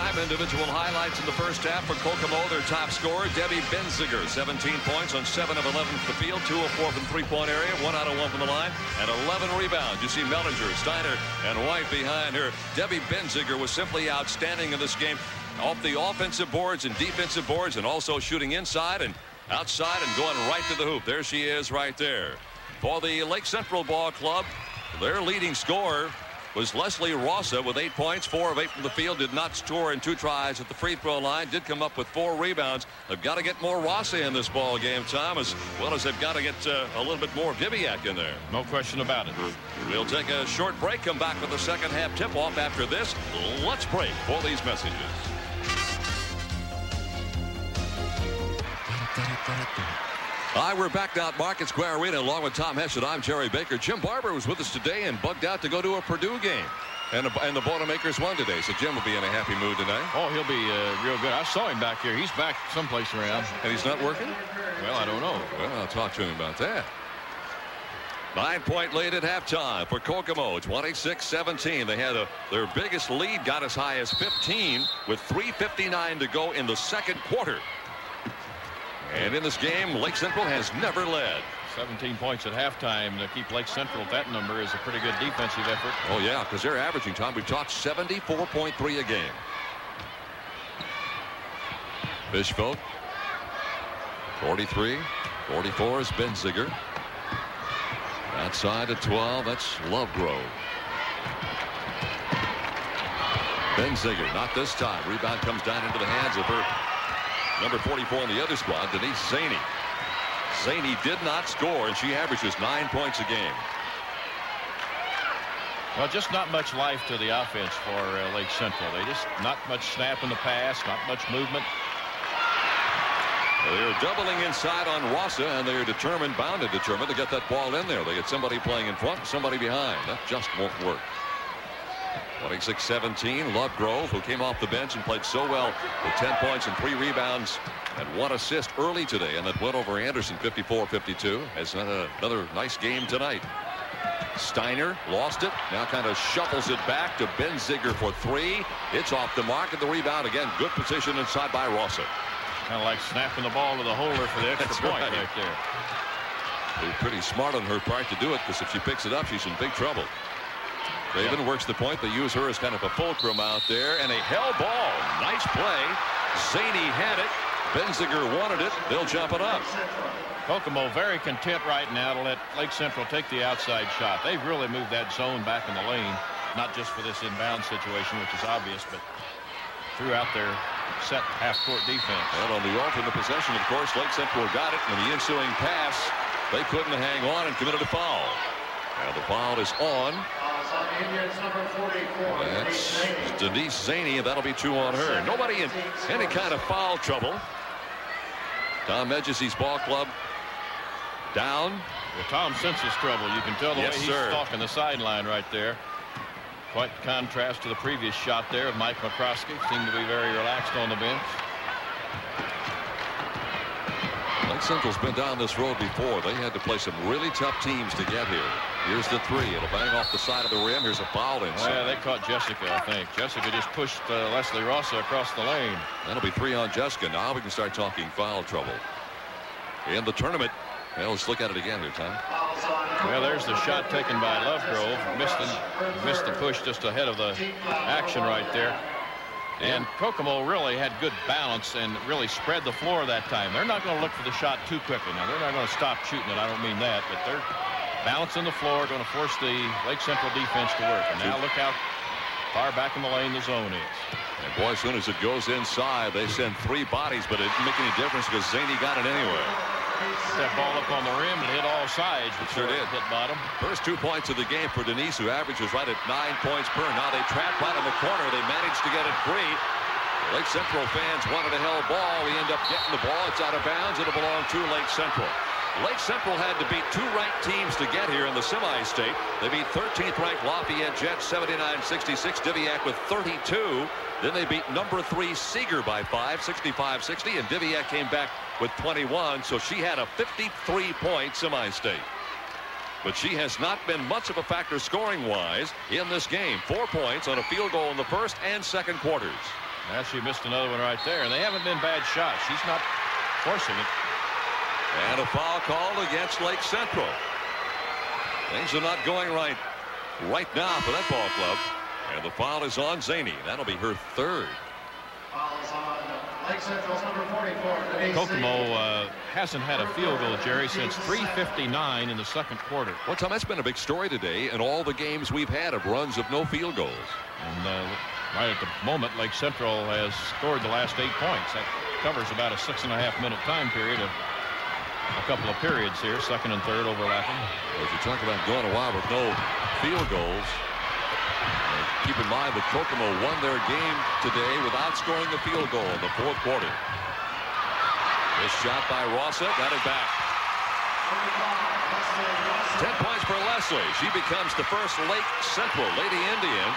Individual highlights in the first half for Kokomo. Their top scorer, Debbie Benziger, 17 points on 7 of 11 from the field, 2 of 4 from three-point area, 1 out of 1 from the line, and 11 rebounds. You see Mellinger, Steiner, and White behind her. Debbie Benziger was simply outstanding in this game off the offensive boards and defensive boards and also shooting inside and outside and going right to the hoop. There she is right there. For the Lake Central Ball Club, their leading scorer was Leslie Rossa with eight points, four of eight from the field, did not score in two tries at the free throw line, did come up with four rebounds. They've got to get more Rossa in this ball game, Tom, as well as they've got to get uh, a little bit more Divjak in there. No question about it. We'll take a short break, come back with the second half tip-off after this. Let's break for these messages. Hi, we're back now at Market Square Arena along with Tom Hession. I'm Jerry Baker. Jim Barber was with us today and bugged out to go to a Purdue game. And, the- and the Boilermakers won today, so Jim will be in a happy mood tonight. Oh, he'll be uh, real good. I saw him back here. He's back someplace around. And he's not working? Well, I don't know. Well, I'll talk to him about that. Nine-point lead at halftime for Kokomo, 26-17. They had a, their biggest lead, got as high as 15 with 3.59 to go in the second quarter. And in this game, Lake Central has never led. 17 points at halftime to keep Lake Central at that number is a pretty good defensive effort. Oh, yeah, because they're averaging, Tom, we've talked 74.3 a game. Fishville, 43, 44 is Benziger. Outside at 12, that's Lovegrove. Benziger, not this time. Rebound comes down into the hands of her number 44 on the other squad, Denise Szany. Szany did not score, and she averages nine points a game. Well, just not much life to the offense for uh, Lake Central. They just not much snap in the pass, not much movement. They're doubling inside on Rossa, and they're determined, bound and determined to get that ball in there. They get somebody playing in front, somebody behind. That just won't work. 26-17, Lovegrove, who came off the bench and played so well with 10 points and three rebounds and one assist early today, and that went over Anderson 54-52. Has had another nice game tonight. Steiner lost it. Now kind of shuffles it back to Ben Benziger for three. It's off the mark, and the rebound again. Good position inside by Rossa. Kind of like snapping the ball to the holder for the extra That's point right. right there. They're pretty smart on her part to do it because if she picks it up, she's in big trouble. Craven works the point. They use her as kind of a fulcrum out there. And a hell ball. Nice play. Szany had it. Benziger wanted it. They'll jump it up. Kokomo very content right now to let Lake Central take the outside shot. They've really moved that zone back in the lane, not just for this inbound situation, which is obvious, but throughout their set half-court defense. And on the alternate possession, of course, Lake Central got it. And the ensuing pass, they couldn't hang on and committed a foul. Now the foul is on. That's Denise Szany. And that'll be two on her. Nobody in any kind of foul trouble. Tom Megyesi's ball club down. Well, Tom senses trouble. You can tell the Yes, way he's sir. stalking the sideline right there. Quite contrast to the previous shot there of Mike McCroskey. Seemed to be very relaxed on the bench. Lake Central's been down this road before. They had to play some really tough teams to get here. Here's the three. It'll bang off the side of the rim. Here's a foul inside. Yeah, they caught Jessica, I think. Jessica just pushed uh, Leslie Rossa across the lane. That'll be three on Jessica. Now we can start talking foul trouble. In the tournament. Well, let's look at it again here, Tom. Well, there's the shot taken by Lovegrove. Missed the, missed the push just ahead of the action right there. And Kokomo really had good balance and really spread the floor that time. They're not going to look for the shot too quickly. Now, they're not going to stop shooting it. I don't mean that, but they're balancing the floor, going to force the Lake Central defense to work. And now look how far back in the lane the zone is. And boy, as soon as it goes inside, they send three bodies, but it didn't make any difference because Szany got it anyway. That ball up on the rim and hit all sides. sure before did. Hit bottom. First two points of the game for Denise, who averages right at nine points per. Now they trap right in the corner. They managed to get it free. Lake Central fans wanted a hell ball. We end up getting the ball. It's out of bounds. It'll belong to Lake Central. Lake Central had to beat two ranked teams to get here in the semi-state. They beat 13th ranked Lafayette Jets 79-66. Divjak with 32. Then they beat number three Seeger by five, 65-60, and Divjak came back with 21. So she had a 53-point semi-state. But she has not been much of a factor scoring-wise in this game. Four points on a field goal in the first and second quarters. Now she missed another one right there. And they haven't been bad shots. She's not forcing it. And a foul called against Lake Central. Things are not going right right now for that ball club. And the foul is on Szany. That'll be her third. Kokomo uh, hasn't had a field goal, Jerry, since 3.59 in the second quarter. Well, Tom, that's been a big story today. And all the games we've had of runs of no field goals. And uh, right at the moment, Lake Central has scored the last eight points. That covers about a six and a half minute time period of a couple of periods here, second and third overlapping. As you talk about going a while with no field goals, keep in mind that Kokomo won their game today without scoring a field goal in the fourth quarter. This shot by Rossa got it back. 10 points for Leslie. She becomes the first Lake Central Lady Indian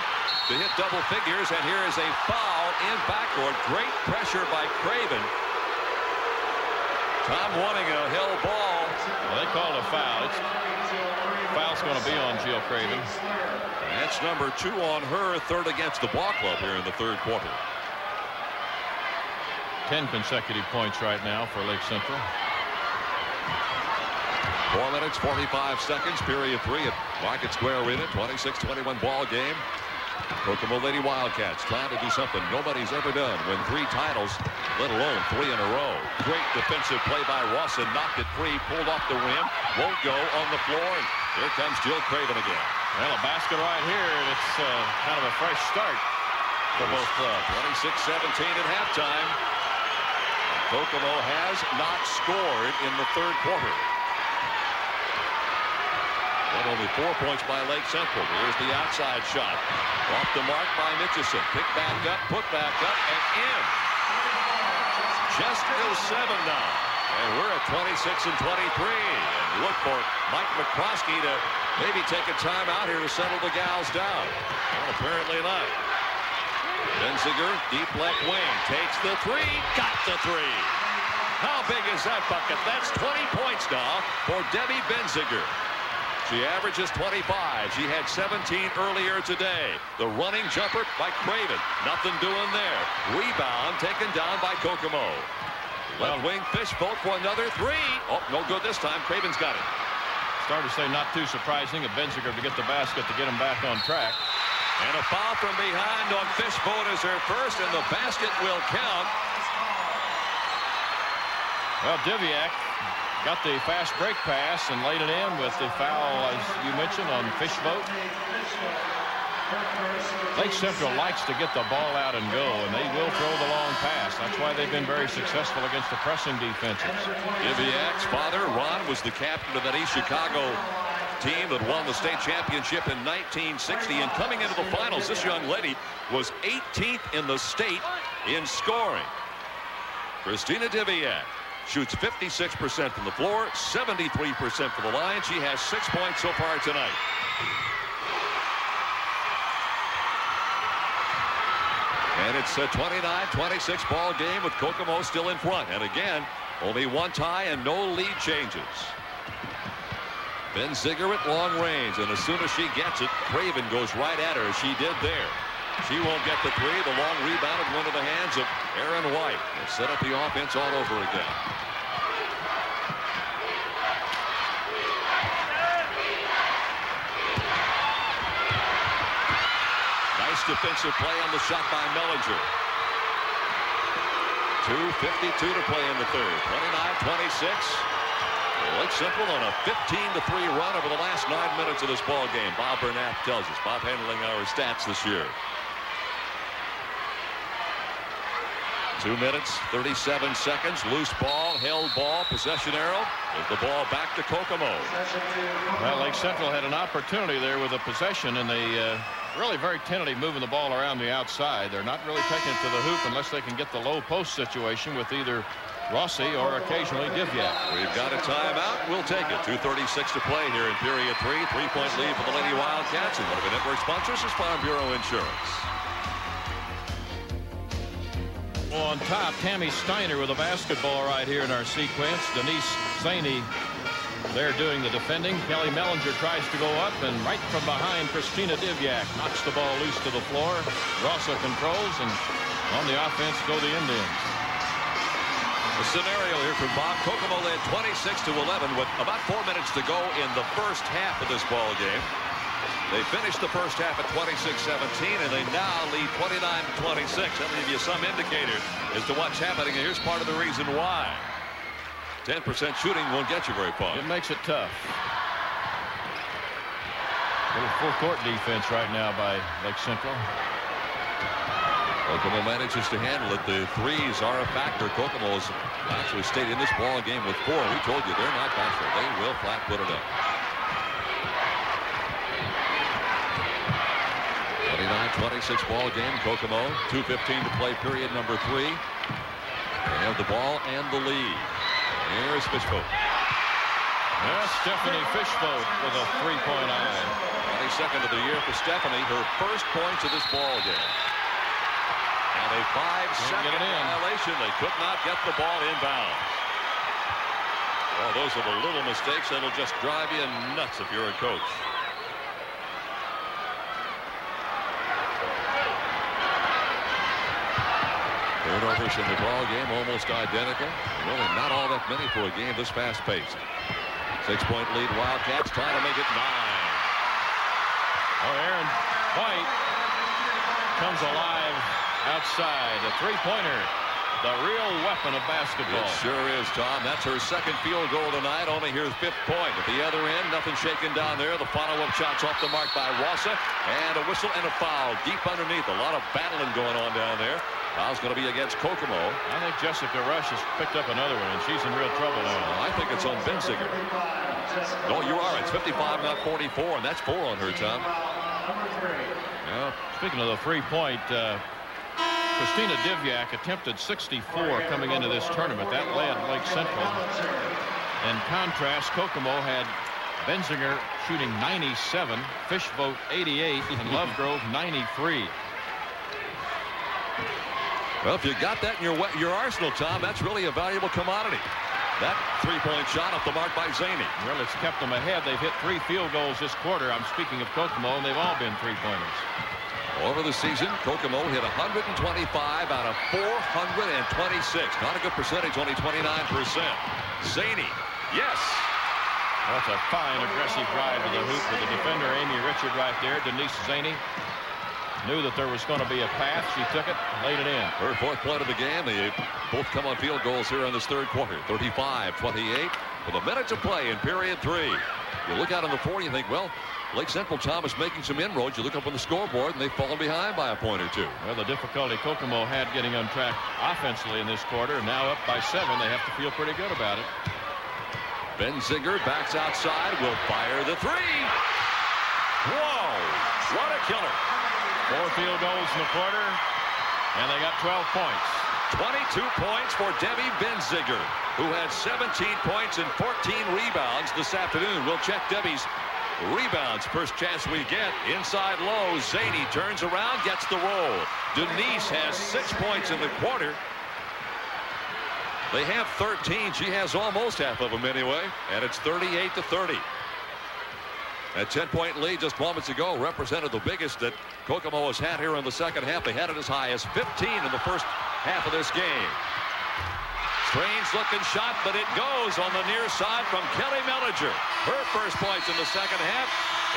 to hit double figures. And here is a foul in backcourt. Great pressure by Craven. Tom wanting a hell ball. Well, they called a foul. It's, foul's going to be on Jill Craven. That's number two on her, third against the ball club here in the third quarter. 10 consecutive points right now for Lake Central. Four minutes, 45 seconds, period three at Market Square Arena, 26-21 ball game. Kokomo Lady Wildkats trying to do something nobody's ever done. Win three titles, let alone three in a row. Great defensive play by Rawson. Knocked it free, pulled off the rim. Won't go on the floor. Here comes Jill Craven again. Well, a basket right here, and it's uh, kind of a fresh start for both clubs. 26-17 at halftime. Kokomo has not scored in the third quarter. Only four points by Lake Central. Here's the outside shot. Off the mark by Mitchison. Pick back up, put back up, and in. Just goes seven now. And we're at 26 and 23. Look for Mike McCroskey to maybe take a time out here to settle the gals down. Well, apparently not. Benziger, deep left wing, takes the three, got the three. How big is that bucket? That's 20 points now for Debbie Benziger. She averages 25. She had 17 earlier today. The running jumper by Craven. Nothing doing there. Rebound taken down by Kokomo. Left wing Fishbolt for another three. Oh, no good this time. Craven's got it. Started to say not too surprising at Benziger to get the basket to get him back on track. And a foul from behind on Fishbolt is her first, and the basket will count. Well, Divjak got the fast break pass and laid it in with the foul, as you mentioned, on Fishboat. Lake Central likes to get the ball out and go, and they will throw the long pass. That's why they've been very successful against the pressing defenses. Divjak's father, Ron, was the captain of that East Chicago team that won the state championship in 1960. And coming into the finals, this young lady was 18th in the state in scoring. Kristina Divjak shoots 56% from the floor, 73% for the line. She has six points so far tonight. And it's a 29-26 ball game with Kokomo still in front. And again, only one tie and no lead changes. Ben Benziger at long range, and as soon as she gets it, Craven goes right at her as she did there. She won't get the three. The long rebound go into the hands of Aaron White. They'll set up the offense all over again. Defensive play on the shot by Mellinger. 2.52 to play in the third. 29-26. Lake Central on a 15-3 run over the last nine minutes of this ball game. Bob Burnett tells us. Bob handling our stats this year. Two minutes, 37 seconds. Loose ball, held ball, possession arrow. With the ball back to Kokomo. Well, Lake Central had an opportunity there with a possession, and they uh, really very tentative moving the ball around the outside. They're not really taking it to the hoop unless they can get the low post situation with either Rossa or occasionally Divjak. We've got a timeout. We'll take it. 2.36 to play here in period three. Three-point lead for the Lady Wildkats. And one of the network sponsors is Farm Bureau Insurance. On top, Tammy Steiner with a basketball right here in our sequence. Denise Szany there doing the defending. Kelly Mellinger tries to go up, and right from behind, Kristina Divjak knocks the ball loose to the floor. Rossa controls, and on the offense go the Indians. The scenario here from Bob. Kokomo led 26 to 11 with about four minutes to go in the first half of this ball game. They finished the first half at 26-17, and they now lead 29-26. That'll give you some indicator as to what's happening. And here's part of the reason why. 10% shooting won't get you very far. It makes it tough. Little full court defense right now by Lake Central. Kokomo manages to handle it. The threes are a factor. Kokomo's actually stayed in this ball game with four. We told you they're not bachelor. They will flat put it up. 29-26 ball game. Kokomo, 2.15 to play period number three. They have the ball and the lead. Here's Fishboat. Yeah, Stephanie Fishboat with a three-point eye. 22nd of the year for Stephanie. Her first points of this ball game. And a five-second get it in. violation. They could not get the ball inbound. Well, those are the little mistakes that'll just drive you nuts if you're a coach. Turnovers in the ball game almost identical. Really not all that many for a game this fast-paced. Six-point lead Wildkats trying to make it nine. Oh, Aaron White comes alive outside. A three-pointer. The real weapon of basketball. It sure is, Tom. That's her second field goal tonight. Only her fifth point. At the other end, nothing shaken down there. The follow-up shot's off the mark by Rossa. And a whistle and a foul deep underneath. A lot of battling going on down there. Foul's going to be against Kokomo. I think Jessica Rush has picked up another one, and she's in real trouble now. I think it's on Benziger. No, you are. It's 55, not 44, and that's four on her, Tom. Well, speaking of the three-point, uh, Kristina Divjak attempted 64 coming into this tournament. That led Lake Central. In contrast, Kokomo had Benziger shooting 97, Fishboat 88, and Lovegrove 93. Well, if you got that in your your arsenal, Tom, that's really a valuable commodity. That three-point shot off the mark by Szany. Well, it's kept them ahead. They've hit three field goals this quarter. I'm speaking of Kokomo, and they've all been three-pointers. Over the season, Kokomo hit 125 out of 426. Not a good percentage, only 29%. Szany, yes. That's a fine, aggressive drive to the hoop with the defender, Amy Richard, right there. Denise Szany. Knew that there was going to be a pass. She took it, laid it in. Her fourth point of the game. They both come on field goals here in this third quarter. 35-28 with a minute to play in period three. You look out on the floor and you think, well, Lake Central Thomas making some inroads. You look up on the scoreboard and they've fallen behind by a point or two. Well, the difficulty Kokomo had getting on track offensively in this quarter, now up by seven, they have to feel pretty good about it. Benziger backs outside, will fire the three. Whoa, what a killer. Four field goals in the quarter, and they got 12 points. 22 points for Debbie Benziger, who had 17 points and 14 rebounds this afternoon. We'll check Debbie's rebounds. First chance we get. Inside low. Szany turns around, gets the roll. Denise has six points in the quarter. They have 13. She has almost half of them anyway. And it's 38 to 30. That 10-point lead just moments ago represented the biggest that Kokomo has had here in the second half. They had it as high as 15 in the first half of this game. Strange looking shot, but it goes on the near side from Kelly Mellinger. Her first points in the second half.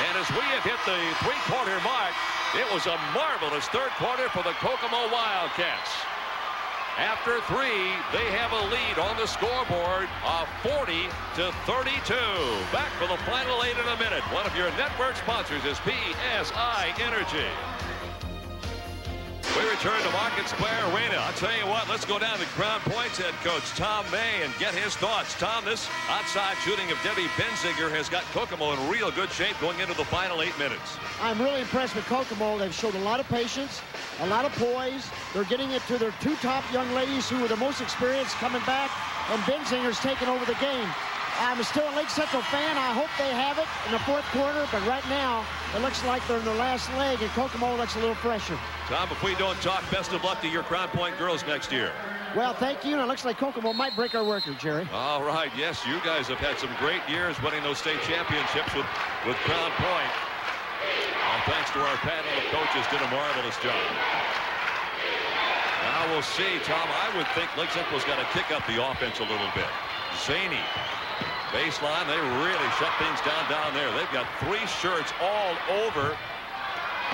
And as we have hit the three-quarter mark, it was a marvelous third quarter for the Kokomo Wildkats. After three, they have a lead on the scoreboard of 40 to 32. Back for the final eight in a minute. One of your network sponsors is PSI Energy. We return to Market Square Arena. I'll tell you what, let's go down to Crown Points head coach Tom May and get his thoughts. Tom, this outside shooting of Debbie Benziger has got Kokomo in real good shape going into the final eight minutes. I'm really impressed with Kokomo. They've showed a lot of patience, a lot of poise. They're getting it to their two top young ladies who are the most experienced coming back, and Benziger's taking over the game. I'm still a Lake Central fan. I hope they have it in the fourth quarter, but right now it looks like they're in the last leg, and Kokomo looks a little fresher. Tom, if we don't talk, best of luck to your Crown Point girls next year. Well, thank you, and it looks like Kokomo might break our record, Jerry. All right, yes, you guys have had some great years winning those state championships with, with Crown Point. Thanks to our panel of coaches, did a marvelous job. Now we'll see, Tom. I would think Lake Central's got to kick up the offense a little bit. Szany, baseline, they really shut things down down there. They've got three shirts all over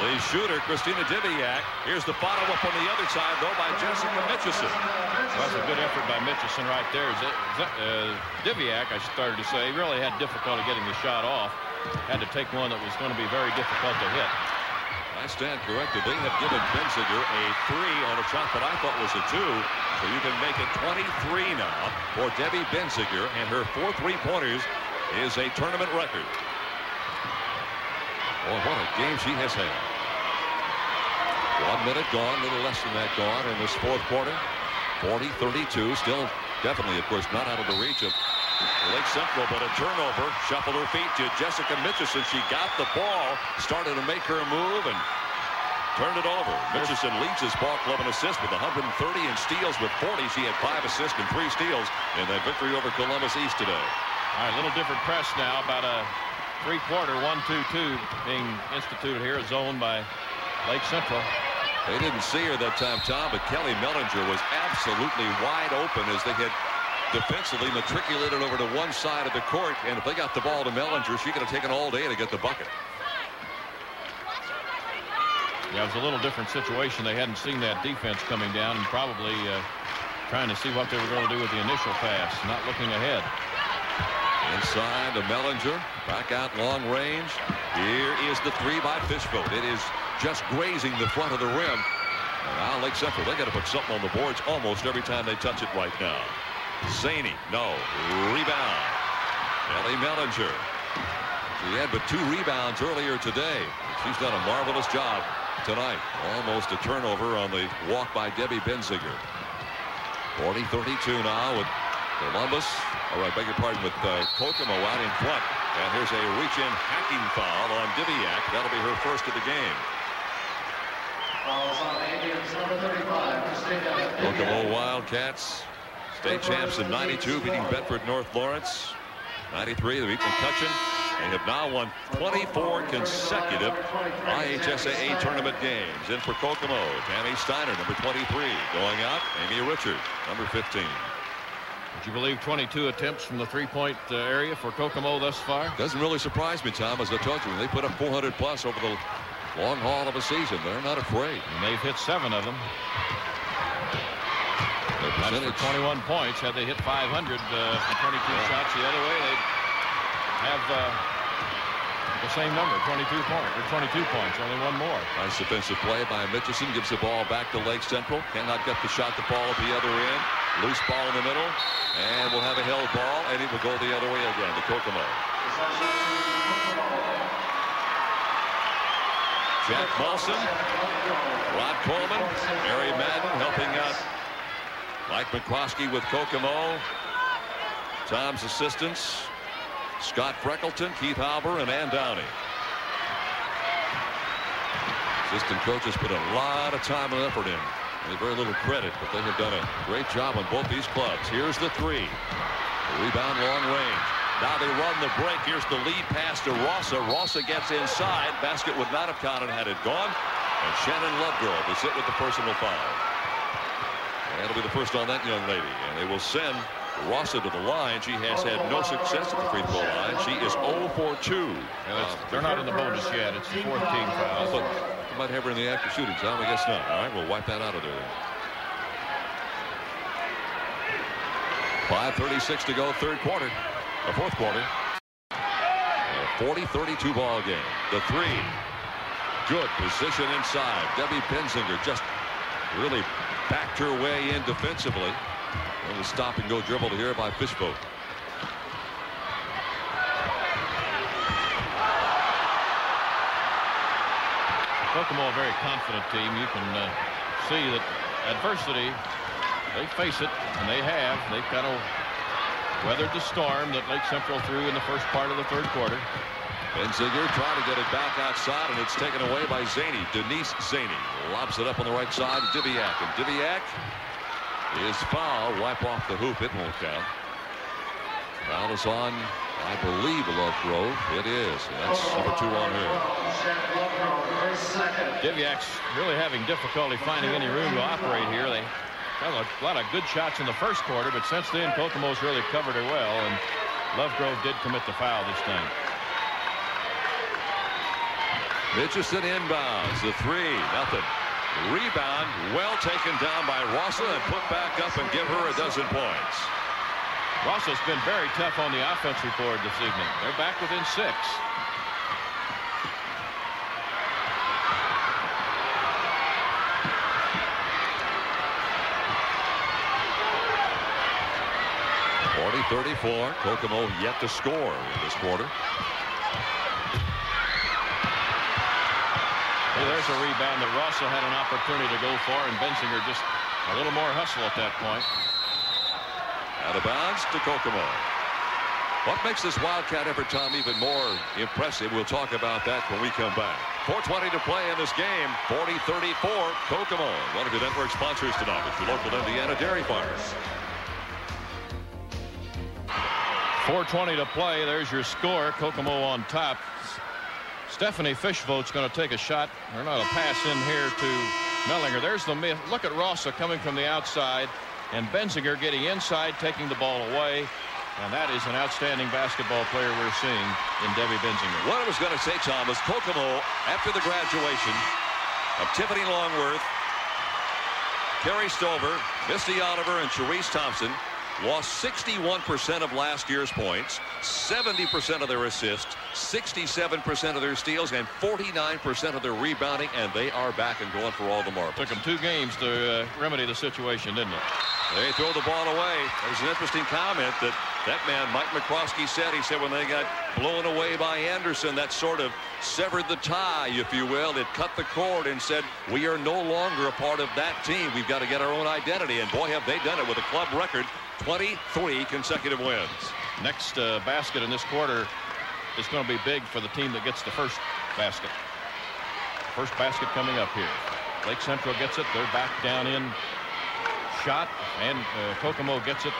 the shooter, Kristina Divjak. Here's the follow-up on the other side, though, by Jessica Mitchison. That's a good effort by Mitchison right there. Uh, Divjak, I started to say, really had difficulty getting the shot off. Had to take one that was going to be very difficult to hit. I stand corrected. They have given Benziger a three on a shot that I thought was a two. So you can make it 23 now for Debbie Benziger. And her four three-pointers is a tournament record. Boy, what a game she has had. One minute gone, a little less than that gone in this fourth quarter. 40-32, still definitely, of course, not out of the reach of Lake Central, but a turnover. Shuffled her feet to Jessica Mitchison. She got the ball, started to make her move, and turned it over. Mitchison leads his ball club in assists with 130 and steals with 40. She had five assists and three steals in that victory over Columbus East today. All right, a little different press now. About a three-quarter, one-two-two being instituted here, zoned by Lake Central. They didn't see her that time, Tom, but Kelly Mellinger was absolutely wide open as they had defensively matriculated over to one side of the court. And if they got the ball to Mellinger, she could have taken all day to get the bucket. Yeah, it was a little different situation. They hadn't seen that defense coming down and probably uh, trying to see what they were going to do with the initial pass, not looking ahead. Inside to Mellinger. Back out long range. Here is the three by Fishville. It is just grazing the front of the rim. And now Lake Central, they got to put something on the boards almost every time they touch it right now. Szany, no. Rebound. Ellie Mellinger. She had but two rebounds earlier today. She's done a marvelous job tonight. Almost a turnover on the walk by Debbie Benziger. 40-32 now with Columbus. All right, beg your pardon, with uh, Kokomo out in front. And here's a reach-in hacking foul on Divjak. That'll be her first of the game. Fouls on Indians, number 35, Kokomo Wildkats, state champs in 92, beating Bedford North Lawrence. 93, they beat McCutcheon. They have now won 24 consecutive IHSAA tournament games. In for Kokomo, Tammy Steiner, number 23. Going out, Amy Richard, number 15. Would you believe 22 attempts from the three-point uh, area for Kokomo thus far? Doesn't really surprise me, Tom, as I told you, they put up 400 plus over the long haul of a season. They're not afraid. And they've hit seven of them. Their That's percentage. 21 points. Had they hit 500 uh, from 22 shots the other way, they'd have uh, the same number, 22 points or 22 points, only one more. Nice defensive play by Mitchison. Gives the ball back to Lake Central. Cannot get the shot the ball at the other end. Loose ball in the middle. And we'll have a held ball. And it will go the other way again to Kokomo. Jack Molson. Rod Coleman. Mary Madden helping out Mike McCroskey with Kokomo. Tom's assistants. Scott Freckleton, Keith Halber, and Ann Downey. Assistant coaches put a lot of time and effort in. And very little credit, but they have done a great job on both these clubs. Here's the three. The rebound long range. Now they run the break. Here's the lead pass to Rossa. Rossa gets inside. Basket would not have counted had it gone. And Shannon Lovegrove is hit with the personal foul. That'll be the first on that young lady. And they will send Rossa to the line. She has had no success at the free throw line. She is 0 for 2. And it's- um, they're not in the bonus yet. It's the fourth team foul. But you might have her in the of shooting time. I guess not. All right, we'll wipe that out of there. then. 5.36 to go, third quarter, or fourth quarter. A 40-32 ball game. The three. Good position inside. Debbie Benziger just really backed her way in defensively. The stop and go dribble here by Fishvogt. Kokomo, a very confident team. You can uh, see that adversity, they face it, and they have. They've kind of weathered the storm that Lake Central threw in the first part of the third quarter. Benziger trying to get it back outside, and it's taken away by Szany. Denise Szany lobs it up on the right side to Divjak, and Divjak is foul. Wipe off the hoop. It won't count. Foul is on, I believe, Lovegrove. It is. That's number two on her. Divjak's really having difficulty finding any room to operate here. They got a lot of good shots in the first quarter, but since then, Kokomo's really covered her well, and Lovegrove did commit the foul this time. Mitchison inbounds. The three, nothing. Rebound, well taken down by Rossa and put back up and give her a dozen points. Rossa's been very tough on the offensive board this evening. They're back within six. Forty thirty-four. Kokomo yet to score in this quarter. There's a rebound that Rossa had an opportunity to go for, and Benziger just a little more hustle at that point. Out of bounds to Kokomo. What makes this Wildkat effort, Tom, even more impressive? We'll talk about that when we come back. 4.20 to play in this game. 40-34, Kokomo. One of your network sponsors tonight is your local Indiana Dairy Farmers. 420 to play. There's your score. Kokomo on top. Stephanie Fishvogt's going to take a shot, or not a pass in here to Mellinger. There's the. Look at Rossa coming from the outside, and Benziger getting inside, taking the ball away. And that is an outstanding basketball player we're seeing in Debbie Benziger. What I was going to say, Tom, is Kokomo, after the graduation of Tiffany Longworth, Kerry Stover, Misty Oliver, and Cherise Thompson, lost 61% of last year's points, 70% of their assists, 67% of their steals, and 49% of their rebounding, and they are back and going for all the marbles. Took them two games to uh, remedy the situation, didn't it? They throw the ball away. There's an interesting comment that that man, Mike McCroskey, said. He said when they got blown away by Anderson, that sort of severed the tie, if you will. It cut the cord and said, we are no longer a part of that team. We've got to get our own identity. And boy, have they done it with a club record, 23 consecutive wins. Next uh, basket in this quarter is going to be big for the team that gets the first basket. First basket coming up here. Lake Central gets it. They're back down in shot, and uh, Kokomo gets it.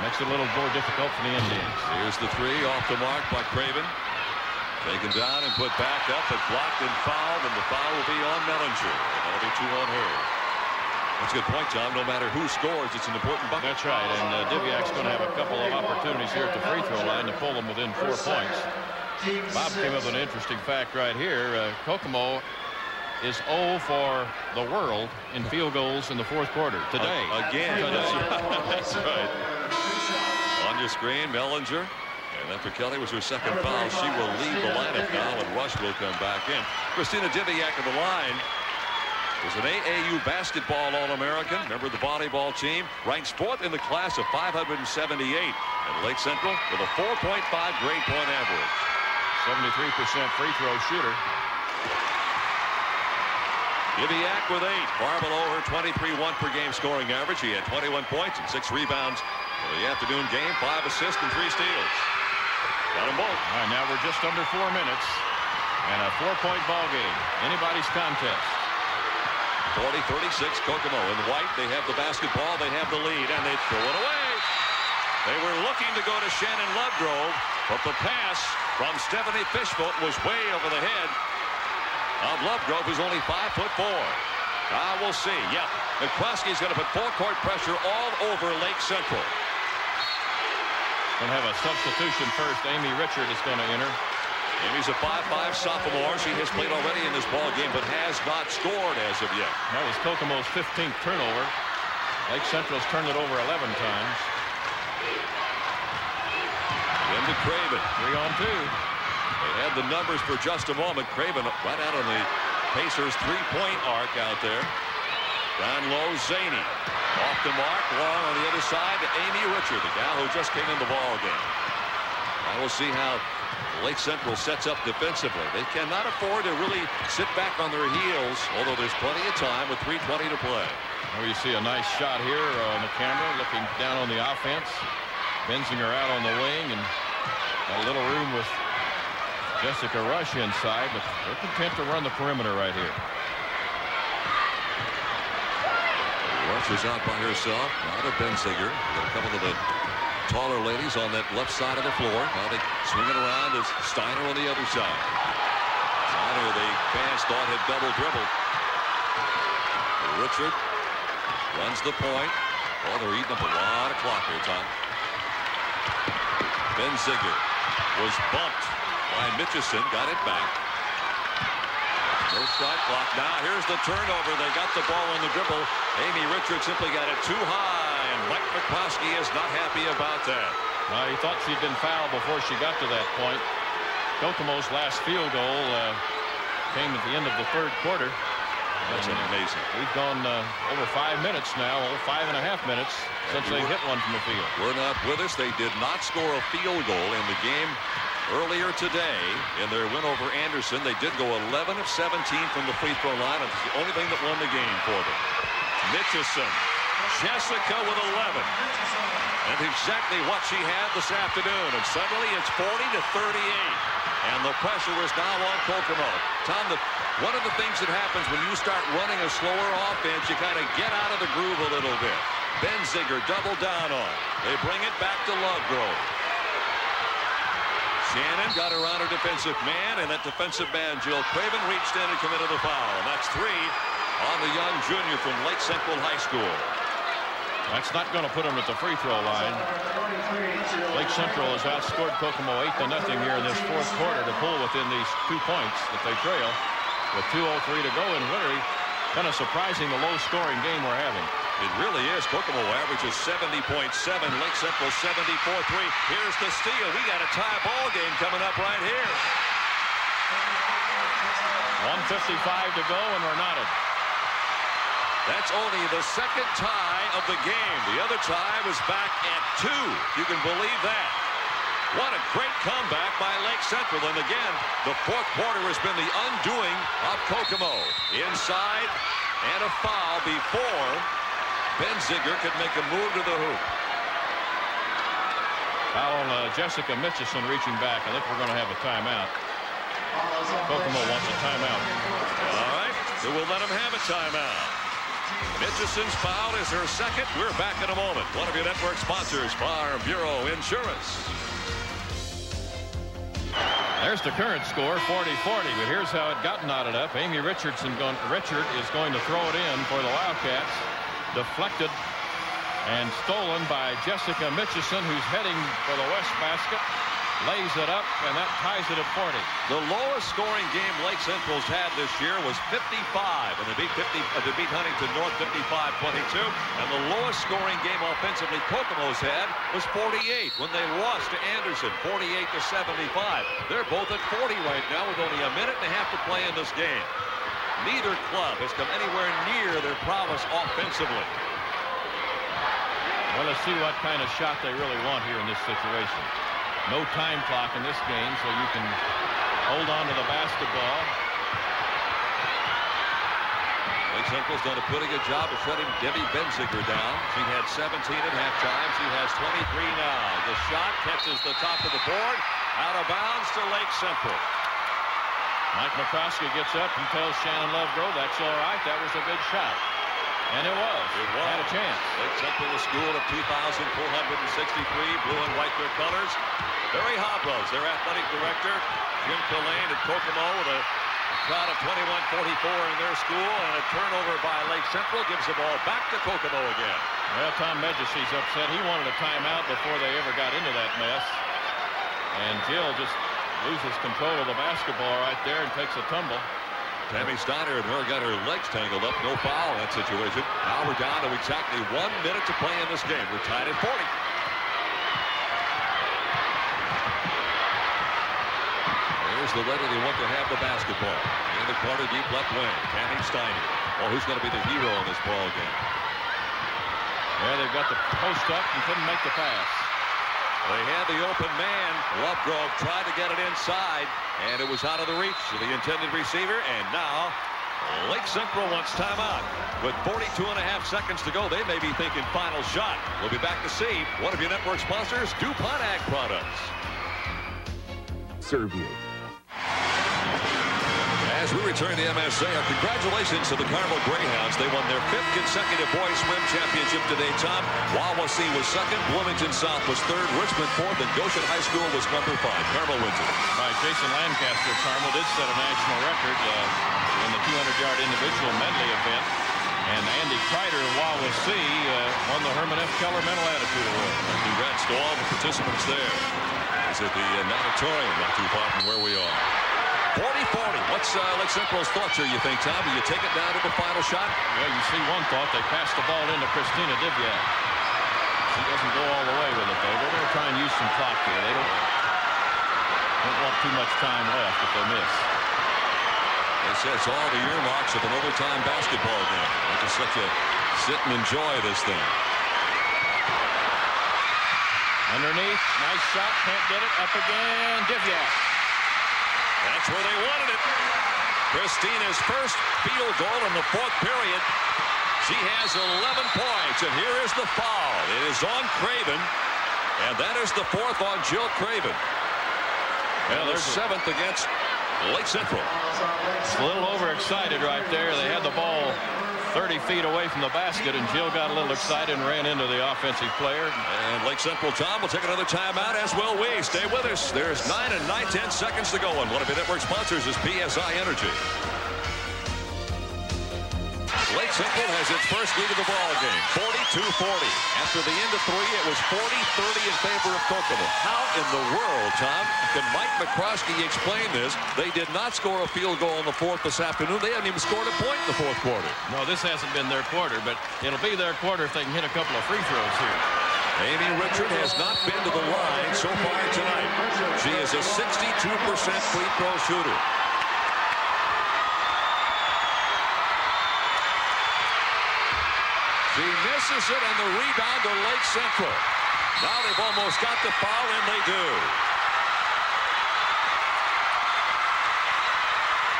Makes it a little more difficult for the Indians. Here's the three off the mark by Craven. Taken down and put back up, but blocked and fouled, and the foul will be on Mellinger. That'll be two on her. That's a good point, Tom. No matter who scores, it's an important bucket. That's right, and uh, Divjak's going to have a couple of opportunities here at the free throw line to pull them within four points. Bob came up with an interesting fact right here. Uh, Kokomo is 0 for the world in field goals in the fourth quarter today. Uh, again. Today. That's right. On your screen, Mellinger. And after Kelly was her second foul, she will leave the lineup now, and Rush will come back in. Kristina Divjak of the line is an AAU basketball All-American, member of the volleyball team, ranks fourth in the class of 578. And Lake Central with a 4.5 grade point average. 73% free throw shooter. Divjak with eight, far below her 23-1 per game scoring average. He had 21 points and six rebounds for the afternoon game, five assists and three steals. Got them both. All right, now we're just under four minutes and a four-point ball game. Anybody's contest. 40-36 Kokomo. In white, they have the basketball, they have the lead, and they throw it away. They were looking to go to Shannon Lovegrove, but the pass from Stephanie Fishvogt was way over the head of Lovegrove, who's only five foot four. Ah, we'll see. Yep, McCroskey's going to put full court pressure all over Lake Central. Going to have a substitution first. Amy Richard is going to enter. Amy's a 5'5 sophomore. She has played already in this ball game, but has not scored as of yet. That was Kokomo's 15th turnover. Lake Central's turned it over 11 times. Into Craven. Three on two. They had the numbers for just a moment. Craven right out on the Pacers three-point arc out there. Down low, Szany. Off the mark, long on the other side to Amy Richard, the gal who just came in the ball game. I will see how Lake Central sets up defensively. They cannot afford to really sit back on their heels, although there's plenty of time with 3.20 to play. Well, you see a nice shot here uh, on the camera, looking down on the offense. Benziger out on the wing and a little room with Jessica Rush inside, but they're content to run the perimeter right here. Rush is out by herself. Now to Benziger. Got a couple of the taller ladies on that left side of the floor. Now they swing it around as Steiner on the other side. Steiner, the fans thought had double dribbled. Richard runs the point. Oh, they're eating up a lot of clock here, Tom. Benziger was bumped by Mitchison. Got it back. No shot clock. Now here's the turnover. They got the ball on the dribble. Amy Richards simply got it too high, Mike McCroskey is not happy about that. Well, he thought she'd been fouled before she got to that point. Kokomo's last field goal uh, came at the end of the third quarter. That's And, uh, amazing. We've gone uh, over five minutes now, over five and a half minutes since they hit one from the field. We're not with us. They did not score a field goal in the game earlier today in their win over Anderson. They did go 11 of 17 from the free throw line. It's the only thing that won the game for them. Mitchison, Jessica with 11. And exactly what she had this afternoon. And suddenly it's 40 to 38. And the pressure is now on Kokomo. Tom, the, one of the things that happens when you start running a slower offense, you kind of get out of the groove a little bit. Ben Ziegler double down on. They bring it back to Lovegrove. Shannon got around her defensive man, and that defensive man, Jill Craven, reached in and committed the foul. And that's three on the young junior from Lake Central High School. That's not going to put them at the free throw line. Lake Central has outscored Kokomo 8 to nothing here in this fourth quarter to pull within these two points that they trail with 2.03 to go and really kind of surprising the low scoring game we're having. It really is. Kokomo averages 70.7. Lake Central 74-3. Here's the steal. We got a tie ball game coming up right here. 155 to go and we're knotted. That's only the second tie of the game. The other tie was back at two. You can believe that. What a great comeback by Lake Central. And again, the fourth quarter has been the undoing of Kokomo. Inside and a foul before Benziger could make a move to the hoop. Foul uh, Jessica Mitchison reaching back. I think we're going to have a timeout. Kokomo wants a timeout. All right, so we'll let him have a timeout. Mitchison's foul is her second. We're back in a moment. One of your network sponsors, Farm Bureau Insurance. There's the current score, 40-40, but here's how it got knotted up. Amy Richardson going, Richard is going to throw it in for the Wildkats. Deflected and stolen by Jessica Mitchison, who's heading for the west basket. Lays it up, and that ties it at 40. The lowest scoring game Lake Central's had this year was 55, and they beat 50. Uh, they beat Huntington North 55-22. And the lowest scoring game offensively Kokomo's had was 48 when they lost to Anderson, 48 to 75. They're both at 40 right now with only a minute and a half to play in this game. Neither club has come anywhere near their prowess offensively. Well, let's see what kind of shot they really want here in this situation. No time clock in this game, so you can hold on to the basketball. Lake Central's done a pretty good job of shutting Debbie Benziger down. She had 17 at halftime. She has 23 now. The shot catches the top of the board. Out of bounds to Lake Central. Mike McCroskey gets up and tells Shannon Lovegrove that's all right. That was a good shot. And it was. It was. Had a chance. Lake Central, the school of 2,463, blue and white their colors. Barry Hobros, their athletic director. Jim Killeen at Kokomo with a crowd of 21-44 in their school. And a turnover by Lake Central gives the ball back to Kokomo again. Well, Tom Megyesi's upset. He wanted a timeout before they ever got into that mess. And Jill just loses control of the basketball right there and takes a tumble. Tammy Steiner and her got her legs tangled up. No foul in that situation. Now we're down to exactly one minute to play in this game. We're tied at 40. There's the lady they want to have the basketball. In the corner, deep left wing. Tammy Steiner. Well, who's going to be the hero in this ball game? Yeah, they've got the post up and couldn't make the pass. They had the open man. Lovegrove tried to get it inside, and it was out of the reach of the intended receiver. And now Lake Central wants timeout. With 42 and a half seconds to go, they may be thinking final shot. We'll be back to see one of your network sponsors, DuPont Ag Products. Serve you. As we return to MSA, our congratulations to the Carmel Greyhounds. They won their fifth consecutive boys swim championship today, Tom. Wawasee was second, Bloomington South was third, Richmond fourth, and Goshen High School was number five. Carmel wins it. Right, Jason Lancaster of Carmel did set a national record uh, in the 200-yard individual medley event. And Andy Kreider of Wawasee uh, won the Herman F. Keller Mental Attitude Award. Congrats to all the participants there. At the uh, natatorium, not too far from where we are. 40-40. What's uh, Lake Central's thoughts here, you think, Tom? Do you take it down to the final shot? Well, you see one thought. They passed the ball into Kristina Divjak. She doesn't go all the way with it, though. They're going to try and use some clock here. They don't, don't want too much time left if they miss. They say it's all the earmarks of an overtime basketball game. They just let you sit and enjoy this thing. Underneath, nice shot, can't get it, up again, Divjak. That's where they wanted it. Kristina's first field goal in the fourth period. She has 11 points, and here is the foul. It is on Craven, and that is the fourth on Jill Craven. And the there's a- seventh against Lake Central. It's a little overexcited right there. They had the ball 30 feet away from the basket, and Jill got a little excited and ran into the offensive player. And Lake Central Tom will take another timeout, as will we. Stay with us. There's nine and nine, ten seconds to go, and one of your network sponsors is PSI Energy. Central has its first lead of the ball game, 42-40. After the end of three, it was 40-30 in favor of Kokomo. How in the world, Tom, can Mike McCroskey explain this? They did not score a field goal in the fourth this afternoon. They haven't even scored a point in the fourth quarter. No, this hasn't been their quarter, but it'll be their quarter if they can hit a couple of free throws here. Amy Richard has not been to the line so far tonight. She is a 62% free throw shooter. Misses it and the rebound to Lake Central. Now they've almost got the foul and they do.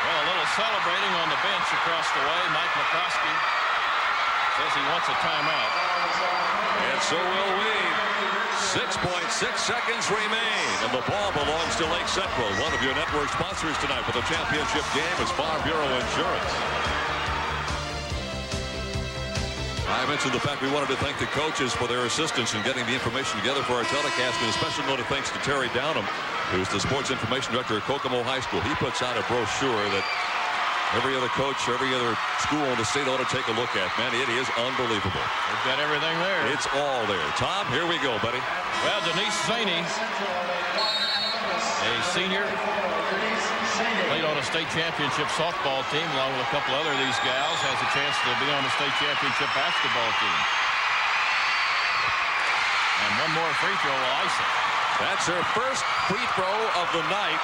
Well, a little celebrating on the bench across the way. Mike McCroskey says he wants a timeout. And so will we. 6.6 seconds remain, and the ball belongs to Lake Central. One of your network sponsors tonight for the championship game is Farm Bureau Insurance. I mentioned the fact we wanted to thank the coaches for their assistance in getting the information together for our telecast, and a special note of thanks to Terry Downham, who's the sports information director at Kokomo High School. He puts out a brochure that every other coach, every other school in the state ought to take a look at. Man, it is unbelievable. They've got everything there. It's all there. Tom, here we go, buddy. Well, Denise Szany a senior. Played on a state championship softball team along with a couple other of these gals. Has a chance to be on a state championship basketball team. And one more free throw will ice it. That's her first free throw of the night.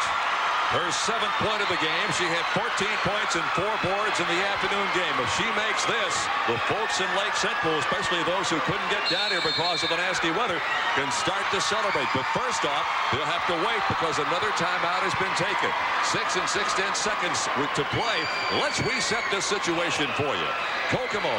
Her seventh point of the game. She had 14 points and four boards in the afternoon game. If she makes this, the folks in Lake Central, especially those who couldn't get down here because of the nasty weather, can start to celebrate. But first off, they'll have to wait because another timeout has been taken. Six and six tenths seconds to play. Let's reset this situation for you. Kokomo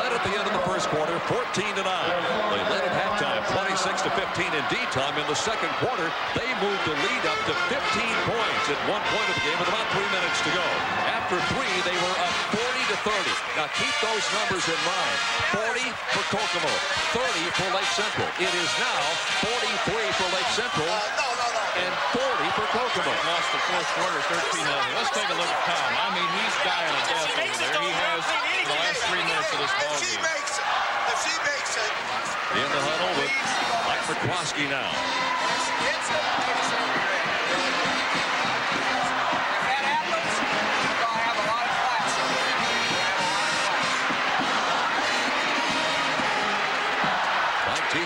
led at the end of the first quarter, 14 to 9. They led at halftime, 26 to 15 in D time. In the second quarter, they moved the lead up to 15 points at one point of the game with about three minutes to go. After three, they were up 40 to 30. Now keep those numbers in mind. 40 for Kokomo, 30 for Lake Central. It is now 43 for Lake Central uh, and 40 for Kokomo. Lost the fourth quarter, 13 0. Let's take a look at Tom. I mean, he's dying to death over there. He has the last three minutes of this ball game. If she makes it, In the huddle with Mike McCroskey now.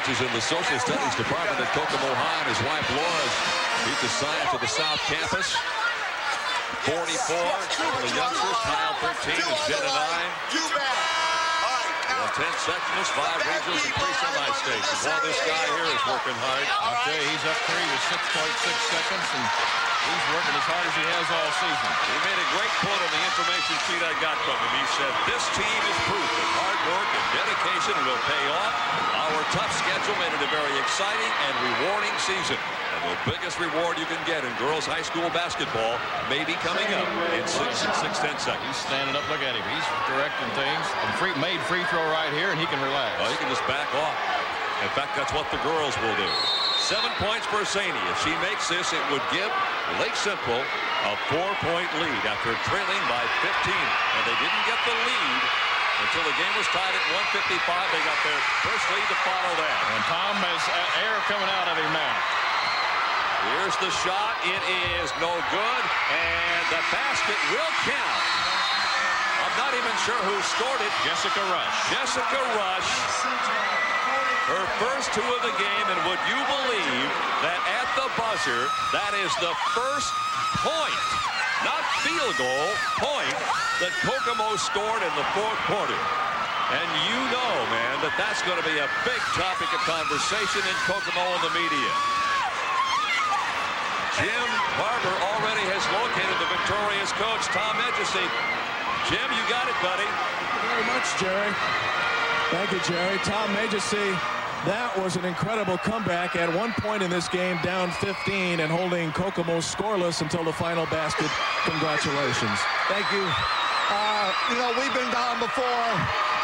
Teaches in the social studies department at Kokomo High, and his wife Laura teaches science at the South Campus. 44 for the youngsters, Kyle 13 is Jenna 9. You bet. All right, now, Well, 10 sectionals, 5 regionals, and 3 semi-states. While this guy here is working hard. You, he's up three with 6.6 seconds, and he's working as hard as he has all season. He made a great quote on the information sheet I got from him. He said, this team is proof that hard work and dedication will pay off. Our tough schedule made it a very exciting and rewarding season. And the biggest reward you can get in girls high school basketball may be coming up in six and six tenths seconds. He's standing up. Look at him. He's directing things. And free, made free throw right here, and he can relax. Oh, you can just back off. In fact, that's what the girls will do. Seven points for Szany. If she makes this, it would give Lake Simple a four-point lead after trailing by 15. And they didn't get the lead until the game was tied at 155. They got their first lead to follow that. And Tom has uh, air coming out of him now. Here's the shot. It is no good. And the basket will count. I'm not even sure who scored it. Jessica Rush. Jessica Rush. Her first two of the game, and would you believe that at the buzzer, that is the first point, not field goal, point that Kokomo scored in the fourth quarter. And you know, man, that that's going to be a big topic of conversation in Kokomo and the media. Jim Barber already has located the victorious coach, Tom Megyesi. Jim, you got it, buddy. Thank you very much, Jerry. Thank you, Jerry. Tom Megyesi, that was an incredible comeback at one point in this game, down 15 and holding Kokomo scoreless until the final basket. Congratulations. Thank you. Uh, you know, we've been down before,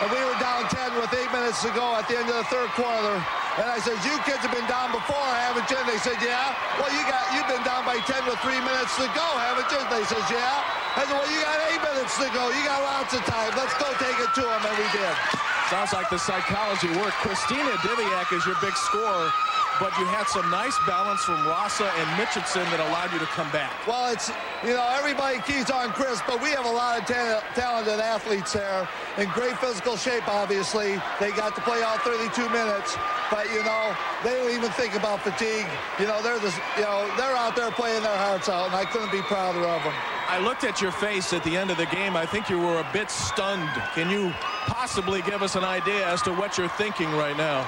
and we were down 10 with eight minutes to go at the end of the third quarter. And I said, you kids have been down before, haven't you? And they said, yeah. Well, you got, you've been down by 10 with three minutes to go, haven't you? And they said, yeah. I said, well, you got eight minutes to go. You got lots of time. Let's go take it to them, and we did. Sounds like the psychology worked. Kristina Divjak is your big scorer, but you had some nice balance from Rossa and Mitchelson that allowed you to come back. Well, it's, you know, everybody keys on Chris, but we have a lot of ta talented athletes there in great physical shape, obviously. They got to play all 32 minutes, but, you know, they don't even think about fatigue. You know, they're, the, you know, they're out there playing their hearts out, and I couldn't be prouder of them. I looked at your face at the end of the game. I think you were a bit stunned. Can you possibly give us an idea as to what you're thinking right now?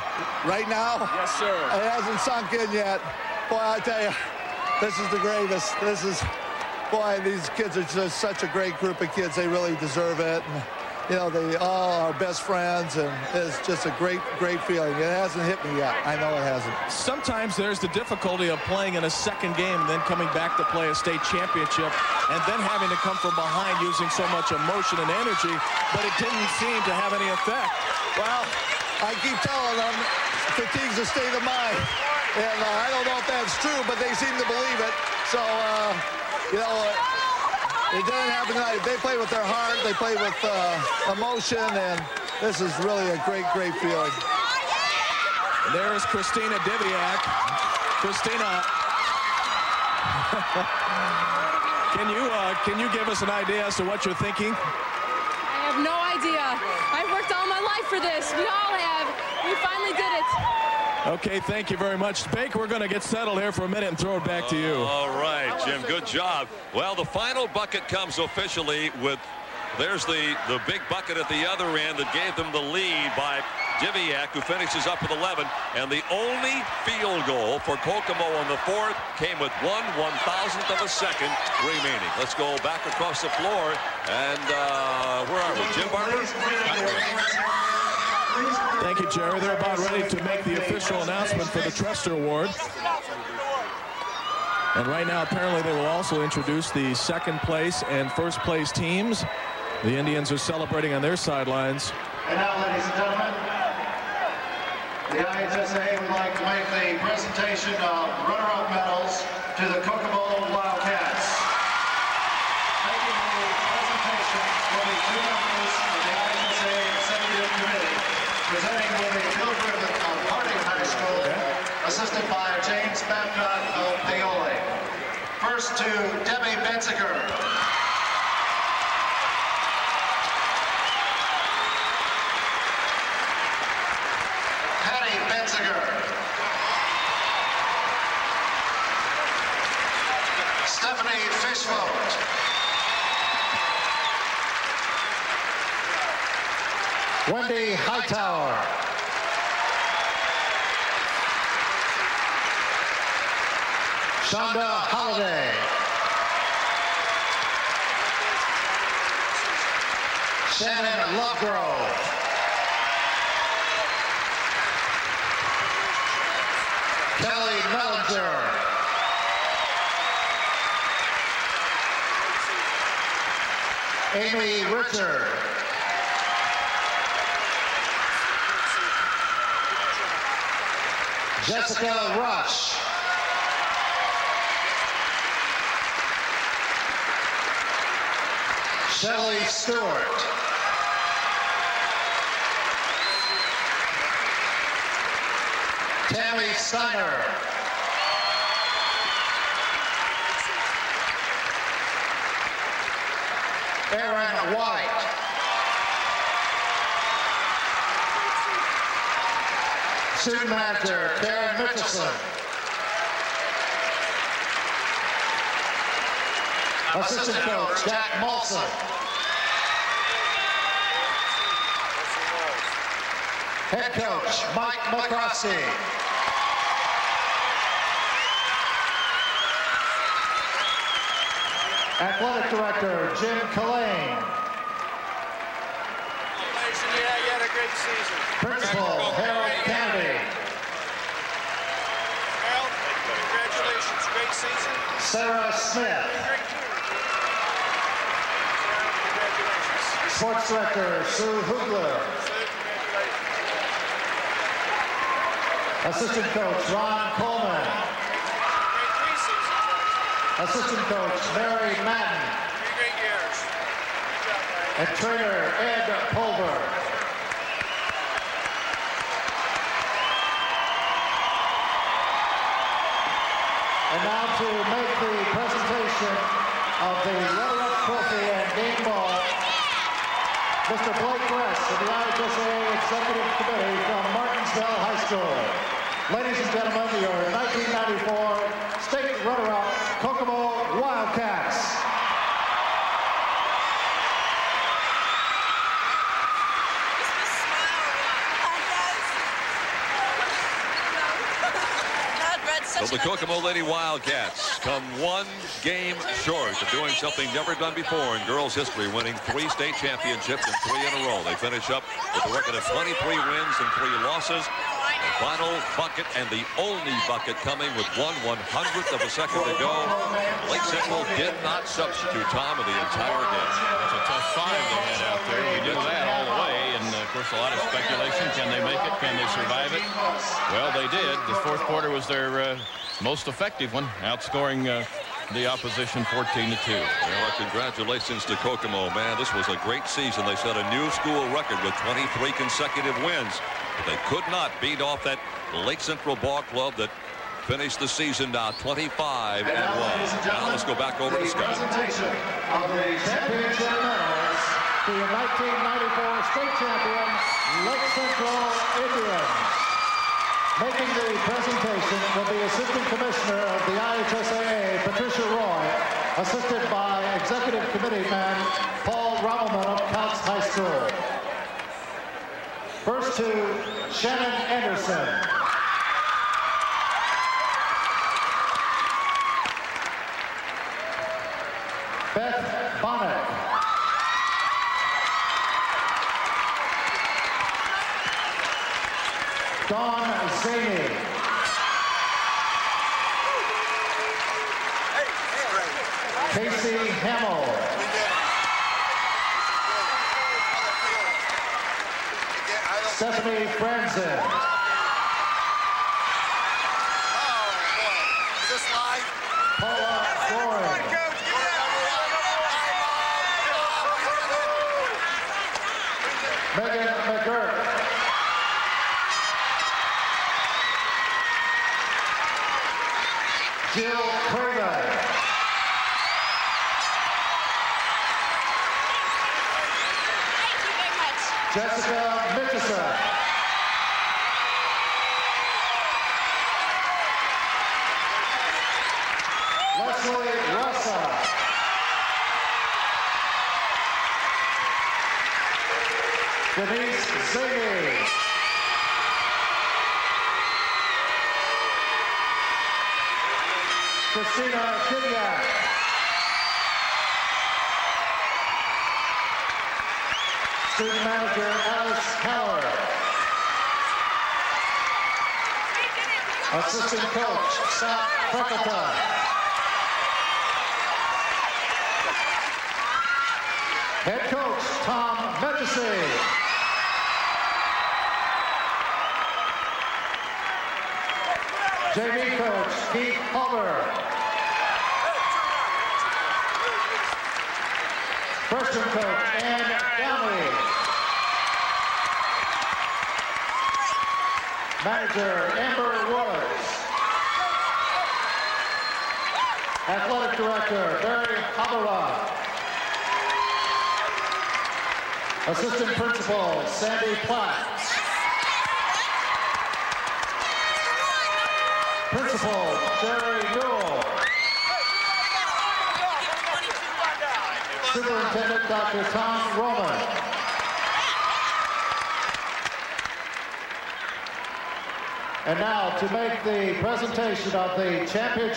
Right now? Yes, sir. It hasn't sunk in yet. Boy, I tell you, this is the greatest. This is, boy, these kids are just such a great group of kids. They really deserve it. And, you know, they all are best friends, and it's just a great, great feeling. It hasn't hit me yet. I know it hasn't. Sometimes there's the difficulty of playing in a second game and then coming back to play a state championship and then having to come from behind using so much emotion and energy, but it didn't seem to have any effect. Well, I keep telling them fatigue's a state of mind. And uh, I don't know if that's true, but they seem to believe it. So, uh, you know, it didn't happen tonight. They play with their heart. They play with uh, emotion, and this is really a great, great feeling. There's Kristina Divjak. Kristina Can you uh, can you give us an idea as to what you're thinking? I have no idea. I've worked all my life for this. We all have. We finally did it. Okay, thank you very much. Baker, we're going to get settled here for a minute and throw it back to you. All right, Jim, good job. Well, the final bucket comes officially with, there's the, the big bucket at the other end that gave them the lead by Divjak, who finishes up with 11. And the only field goal for Kokomo on the fourth came with one one-thousandth of a second remaining. Let's go back across the floor. And uh, where are we? Jim Barber? Thank you, Jerry. They're about ready to make the official announcement for the Trester Award. And right now, apparently, they will also introduce the second place and first place teams. The Indians are celebrating on their sidelines. And now, ladies and gentlemen, the IHSA would like to make the presentation of runner-up medals to the Kokomo Wildkats. Making the presentation will be two members of the IHSA Executive Committee, presenting will be Bill Griffin of Harding High School, assisted by James Babcock of Paoli. First to Debbie Benziger. Stephanie Fishvogt. Wendy Hightower. Shonda Holiday. Shannon Lovegrove. Kelly Mellinger. Amy Richard. Jessica Rush. Shelley Stewart. Tammy Steiner. Aaron White. Student manager Karen Mitchelson. Assistant coach Jack Molson. Head coach Mike McCroskey. Athletic director Jim Collane. Yeah, you had a great season. Principal Harold Kennedy. Harold, congratulations. Great season. Sarah Smith. Great team. Sports director Sue Hugler. Assistant coach Ron Coleman. Assistant coach Mary Madden. And trainer Ed Pulver. And now to make the presentation of the runner-up trophy and game ball, Mr. Blake Gress of the IHSA Executive Committee from Martinsville High School. Ladies and gentlemen, your 1994 state runner-up Kokomo Wildkats. So the Kokomo Lady Wildkats come one game short of doing something never done before in girls history, winning three state championships and three in a row. They finish up with a record of 23 wins and three losses. The final bucket and the only bucket coming with one one hundredth of a second to go. Lake Central did not substitute time of the entire game. That's a tough five they had out there. We knew that all the way. And, of course, a lot of speculation. Can they make it? Can they survive it? Well, they did. The fourth quarter was their uh, most effective one, outscoring uh, the opposition 14 to 2. Well, congratulations to Kokomo, man. This was a great season. They set a new school record with 23 consecutive wins. But they could not beat off that Lake Central ball club that finished the season now 25 and now, 1. Now let's go back over to the Scott. The 1994 state champion Lake Central Indians. Making the presentation will be Assistant Commissioner of the IHSAA, Patricia Roy, assisted by Executive Committee man Paul Rommelman of Counts High School. First to Shannon Anderson. Beth Bonnet. Dawn Szany. Casey Hamill. Stephanie Franzen.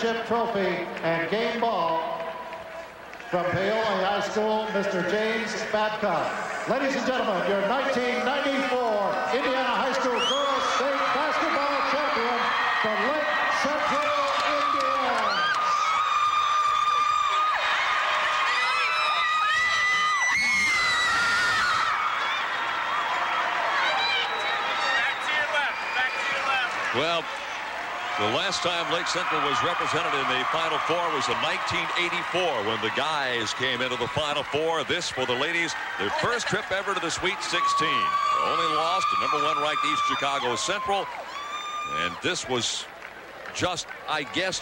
Championship trophy and game ball from Paoli High School, Mr. James Babcock. Ladies and gentlemen, your 1994 Indiana High School Girls State Basketball Champion, the Lake Central Indians. Well, the last time Lake Central was represented in the Final Four was in 1984 when the guys came into the Final Four. This for the ladies, their first trip ever to the Sweet 16. Only lost to number one ranked East Chicago Central. And this was just, I guess,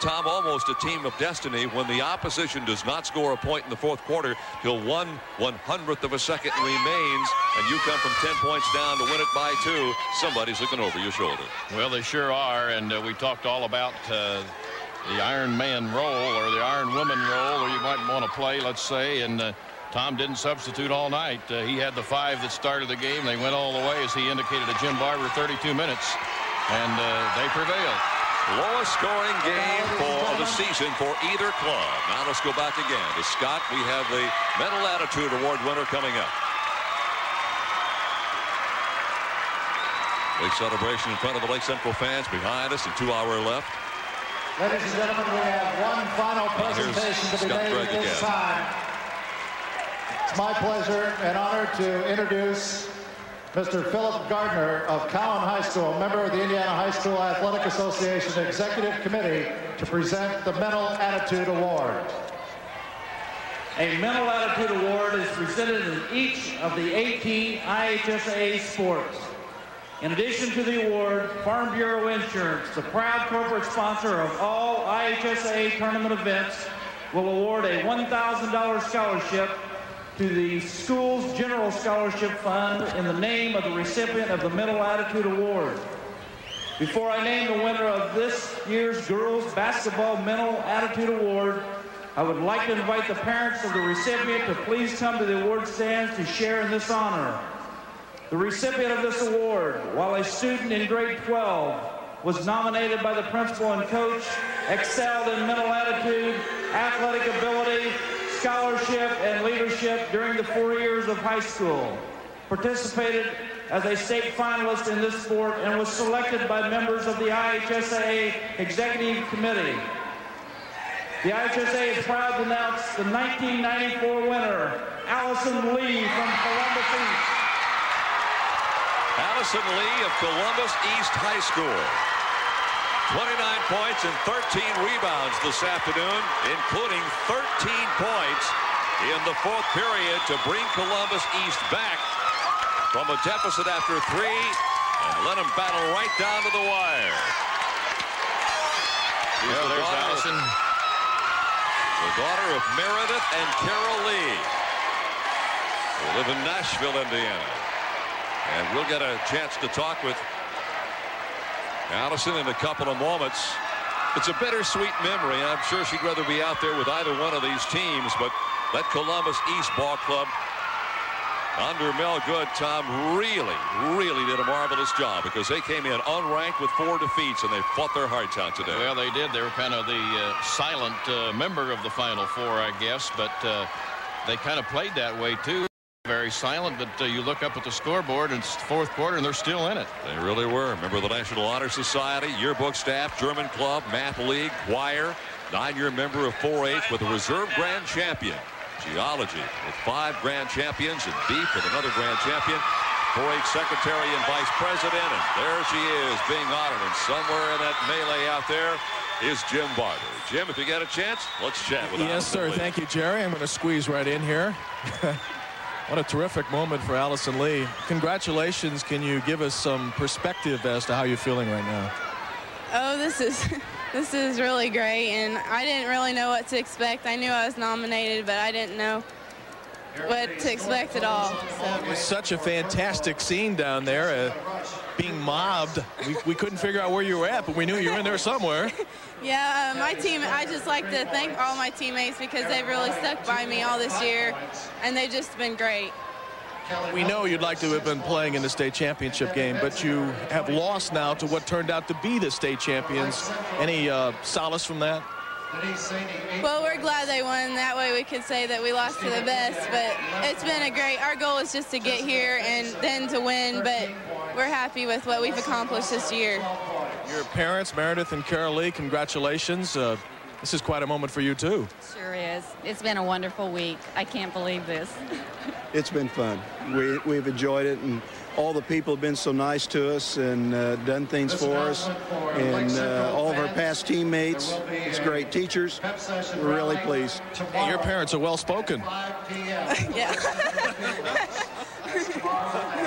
Tom, almost a team of destiny when the opposition does not score a point in the fourth quarter till one one hundredth of a second remains, and you come from 10 points down to win it by two. Somebody's looking over your shoulder. Well, they sure are, and uh, we talked all about uh, the Iron Man role or the Iron Woman role, or you might want to play, let's say, and uh, Tom didn't substitute all night. Uh, he had the five that started the game. They went all the way, as he indicated to Jim Barber, 32 minutes, and uh, they prevailed. Lowest scoring game for the season for either club. Now let's go back again to Scott. We have the Mental Attitude Award winner coming up. Big celebration in front of the Lake Central fans behind us and two hour left. Ladies and gentlemen, we have one final presentation to be Scott made Gregg at this again. time. It's my pleasure and honor to introduce Mr. Philip Gardner of Cowan High School, member of the Indiana High School Athletic Association Executive Committee, to present the Mental Attitude Award. A Mental Attitude Award is presented in each of the 18 IHSA sports. In addition to the award, Farm Bureau Insurance, the proud corporate sponsor of all IHSA tournament events, will award a $1,000 scholarship to the school's General Scholarship Fund in the name of the recipient of the Mental Attitude Award. Before I name the winner of this year's Girls Basketball Mental Attitude Award, I would like to invite the parents of the recipient to please come to the award stands to share in this honor. The recipient of this award, while a student in grade 12, was nominated by the principal and coach, excelled in mental attitude, athletic ability, scholarship, and leadership during the four years of high school. Participated as a state finalist in this sport and was selected by members of the IHSA Executive Committee. The IHSA is proud to announce the 1994 winner, Allison Lee from Columbus East. Allison Lee of Columbus East High School. 29 points and 13 rebounds this afternoon, including 13 points in the fourth period to bring Columbus East back from a deficit after three and let them battle right down to the wire. Well, the there's daughter Allison. The daughter of Meredith and Carol Lee. Who live in Nashville, Indiana. And we'll get a chance to talk with Allison in a couple of moments. It's a bittersweet memory. and I'm sure she'd rather be out there with either one of these teams, but that Columbus East Ball Club under Mel Good, Tom really, really did a marvelous job because they came in unranked with four defeats and they fought their hearts out today. Well, they did. They were kind of the uh, silent uh, member of the Final Four, I guess, but uh, they kind of played that way, too. Very silent, but uh, you look up at the scoreboard and it's the fourth quarter and they're still in it. They really were. Remember the National Honor Society, yearbook staff, German club, math league, choir, nine-year member of 4-H with a reserve grand champion. Geology with five grand champions and beef with another grand champion. 4-H secretary and vice president, and there she is being honored. And somewhere in that melee out there is Jim Barber. Jim, if you got a chance, let's chat with us. Yes, sir. Lee. Thank you, Jerry. I'm going to squeeze right in here. what a terrific moment for Allison Lee. Congratulations. Can you give us some perspective as to how you're feeling right now? Oh, this is this is really great, and I didn't really know what to expect. I knew I was nominated, but I didn't know what to expect at all. So. It was such a fantastic scene down there, uh, being mobbed. We, we couldn't figure out where you were at, but we knew you were in there somewhere. Yeah, uh, my team. I just like to thank all my teammates because they've really stuck by me all this year, and they've just been great. We know you'd like to have been playing in the state championship game, but you have lost now to what turned out to be the state champions. Any uh, solace from that? Well, we're glad they won. That way we could say that we lost to the best. But it's been a great. Our goal is just to get here and then to win. But we're happy with what we've accomplished this year. Your parents, Meredith and Carol Lee, congratulations. Uh, this is quite a moment for you, too. Sure is. It's been a wonderful week. I can't believe this. It's been fun. We, we've enjoyed it, and all the people have been so nice to us and uh, done things for us. And uh, all of our past teammates, it's great teachers. We're really pleased. Hey, your parents are well spoken. yeah.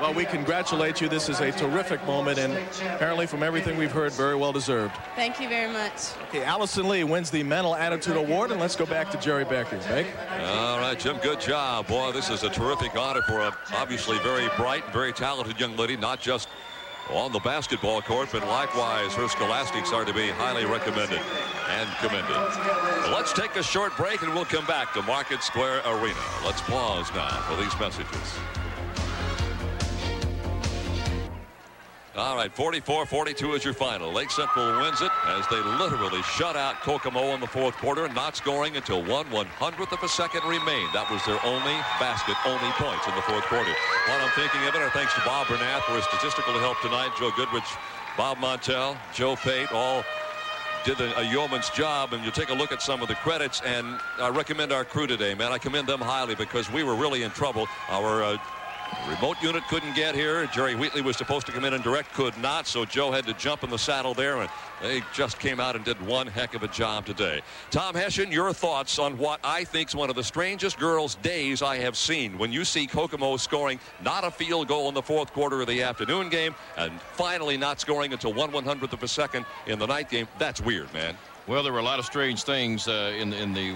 Well, we congratulate you. This is a terrific moment, and apparently, from everything we've heard, very well deserved. Thank you very much. Okay, Allison Lee wins the Mental Attitude Award, and let's go back to Jerry Baker. Beck? All right, Jim, good job. Boy, this is a terrific honor for a obviously very bright and very talented young lady, not just on the basketball court, but likewise her scholastics are to be highly recommended and commended. Well, let's take a short break and we'll come back to Market Square Arena. Let's pause now for these messages. All right, 44-42 is your final. Lake Central wins it as they literally shut out Kokomo in the fourth quarter, not scoring until one one-hundredth of a second remained. That was their only basket, only points in the fourth quarter. While I'm thinking of it, our thanks to Bob Bernath for his statistical help tonight, Joe Goodrich, Bob Montel, Joe Pate, all did a, a yeoman's job, and you take a look at some of the credits, and I recommend our crew today, man. I commend them highly because we were really in trouble. Our uh, Remote unit couldn't get here. Jerry Wheatley was supposed to come in and direct, could not. So Joe had to jump in the saddle there, and they just came out and did one heck of a job today. Tom Hession, your thoughts on what I think is one of the strangest girls' days I have seen. When you see Kokomo scoring not a field goal in the fourth quarter of the afternoon game, and finally not scoring until one one hundredth of a second in the night game, that's weird, man. Well, there were a lot of strange things uh, in in the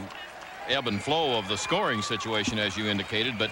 ebb and flow of the scoring situation, as you indicated, but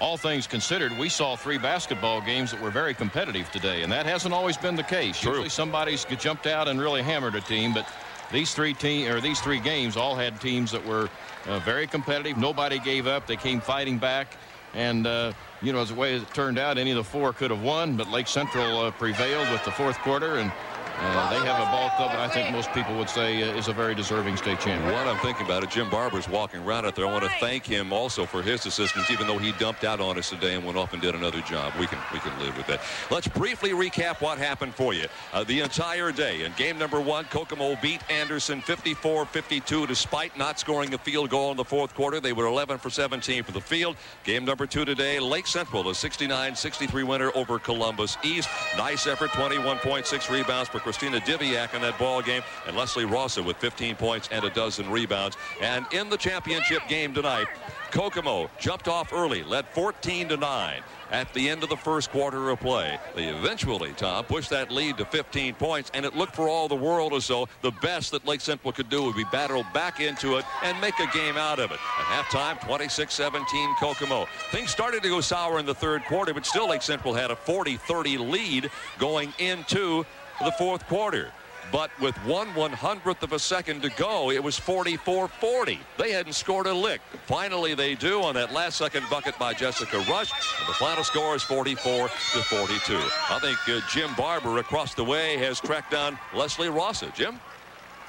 all things considered, we saw three basketball games that were very competitive today, and that hasn't always been the case. True. Usually somebody's jumped out and really hammered a team, but these three team or these three games all had teams that were uh, very competitive. Nobody gave up. They came fighting back, and uh, you know, as the way it turned out, any of the four could have won, but Lake Central uh, prevailed with the fourth quarter, and uh, they have a ball club that I think most people would say uh, is a very deserving state champion. What I'm thinking about it, Jim Barber's walking around out there. I want to thank him also for his assistance, even though he dumped out on us today and went off and did another job. We can we can live with that. Let's briefly recap what happened for you uh, the entire day. In game number one, Kokomo beat Anderson 54-52 despite not scoring a field goal in the fourth quarter. They were 11 for 17 for the field. Game number two today, Lake Central, a 69-63 winner over Columbus East. Nice effort, 21.6 rebounds for Kristina Divjak in that ball game, and Leslie Rossa with 15 points and a dozen rebounds. And in the championship game tonight, Kokomo jumped off early, led 14 to 9 at the end of the first quarter of play. They eventually, Tom, pushed that lead to 15 points, and it looked for all the world as though the best that Lake Central could do would be battle back into it and make a game out of it. At halftime, 26-17 Kokomo. Things started to go sour in the third quarter, but still Lake Central had a 40-30 lead going into the fourth quarter. But with one one hundredth of a second to go, it was 44-40. They hadn't scored a lick. Finally, they do on that last second bucket by Jessica Rush. And the final score is 44 to 42. I think uh, Jim Barber across the way has tracked down Leslie Rossa. Jim?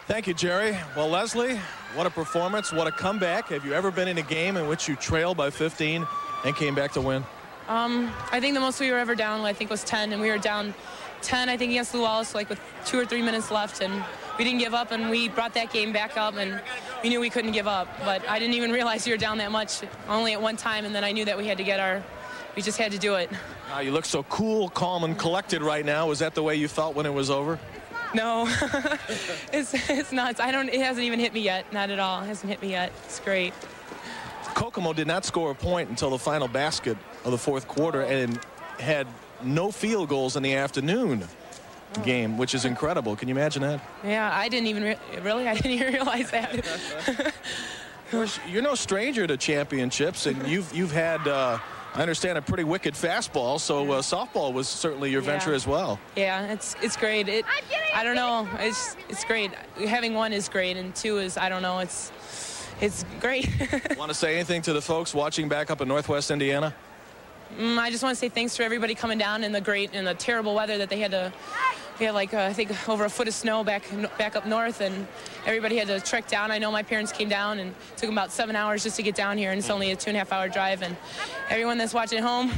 Thank you, Jerry. Well, Leslie, what a performance. What a comeback. Have you ever been in a game in which you trailed by 15 and came back to win? Um, I think the most we were ever down, I think, was 10, and we were down 10, I think, against Lew Wallace, like with two or three minutes left, and we didn't give up, and we brought that game back up, and we knew we couldn't give up. But I didn't even realize we were down that much, only at one time, and then I knew that we had to get our, we just had to do it. Uh, you look so cool, calm, and collected right now. Was that the way you felt when it was over? No, it's, it's nuts. I don't, it hasn't even hit me yet, not at all. It hasn't hit me yet. It's great. Kokomo did not score a point until the final basket of the fourth quarter and had no field goals in the afternoon game, which is incredible. Can you imagine that? Yeah, I didn't even, re really, I didn't even realize that. You're no stranger to championships, and you've you've had, uh, I understand, a pretty wicked fastball. So uh, softball was certainly your Yeah. venture as well. Yeah, it's it's great. It I don't know. It's it's great. Having one is great, and two is I don't know. It's it's great. Want to say anything to the folks watching back up in Northwest Indiana? Mm, I just want to say thanks for everybody coming down in the great and the terrible weather that they had to. We had like uh, I think over a foot of snow back back up north, and everybody had to trek down. I know my parents came down and took them about seven hours just to get down here, and it's only a two and a half hour drive. And everyone that's watching at home,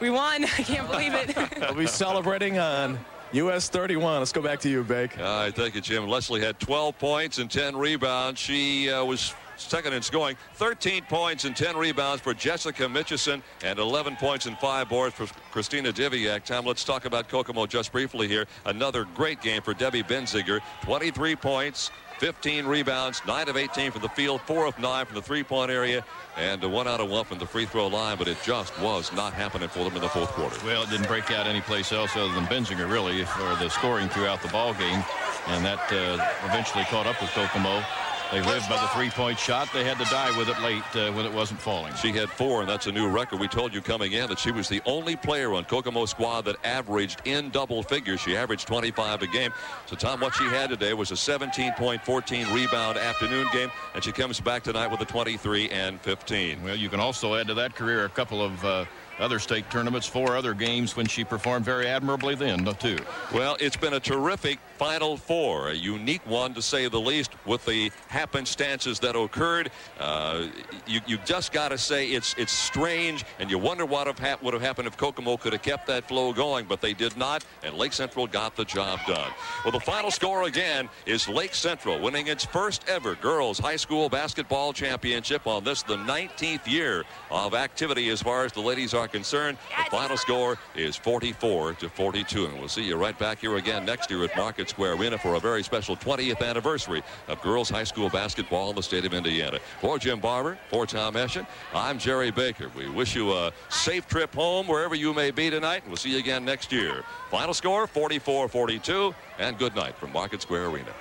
we won. I can't believe it. We'll be celebrating on US 31. Let's go back to you, Bake. All right, thank you, Jim. Leslie had 12 points and 10 rebounds. She uh, was second in scoring. 13 points and 10 rebounds for Jessica Mitchison and 11 points and 5 boards for Kristina Divjak. Tom, let's talk about Kokomo just briefly here. Another great game for Debbie Benziger. 23 points. 15 rebounds, 9 of 18 from the field, 4 of 9 from the three-point area, and 1 out of 1 from the free throw line, but it just was not happening for them in the fourth quarter. Well, it didn't break out anyplace else other than Benziger, really, for the scoring throughout the ball game. And that uh, eventually caught up with Kokomo. They lived by the three-point shot. They had to die with it late uh, when it wasn't falling. She had four, and that's a new record. We told you coming in that she was the only player on Kokomo squad that averaged in double figures. She averaged 25 a game. So, Tom, what she had today was a 17.14 rebound afternoon game, and she comes back tonight with a 23 and 15. Well, you can also add to that career a couple of uh, other state tournaments, four other games when she performed very admirably then, too. Well, it's been a terrific Final Four, a unique one to say the least, with the happenstances that occurred. Uh, you, you just got to say it's it's strange, and you wonder what have would have happened if Kokomo could have kept that flow going, but they did not, and Lake Central got the job done. Well, the final score again is Lake Central winning its first ever girls high school basketball championship on this, the 19th year of activity as far as the ladies are concerned. The final score is 44 to 42. And we'll see you right back here again next year at Market Square Arena for a very special 20th anniversary of girls high school basketball in the state of Indiana. For Jim Barber, for Tom Hession, I'm Jerry Baker. We wish you a safe trip home wherever you may be tonight. And we'll see you again next year. Final score 44-42 and good night from Market Square Arena.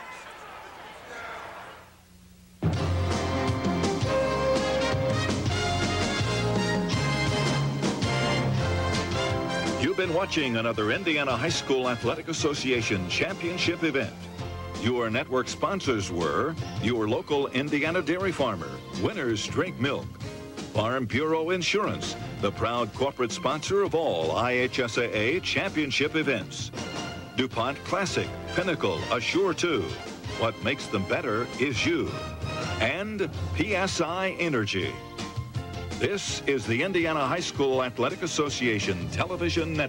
Been watching another Indiana High School Athletic Association championship event. Your network sponsors were your local Indiana dairy farmer, Winners Drink Milk, Farm Bureau Insurance, the proud corporate sponsor of all IHSAA championship events. DuPont Classic, Pinnacle, Assure 2. What makes them better is you. And PSI Energy. This is the Indiana High School Athletic Association Television Network.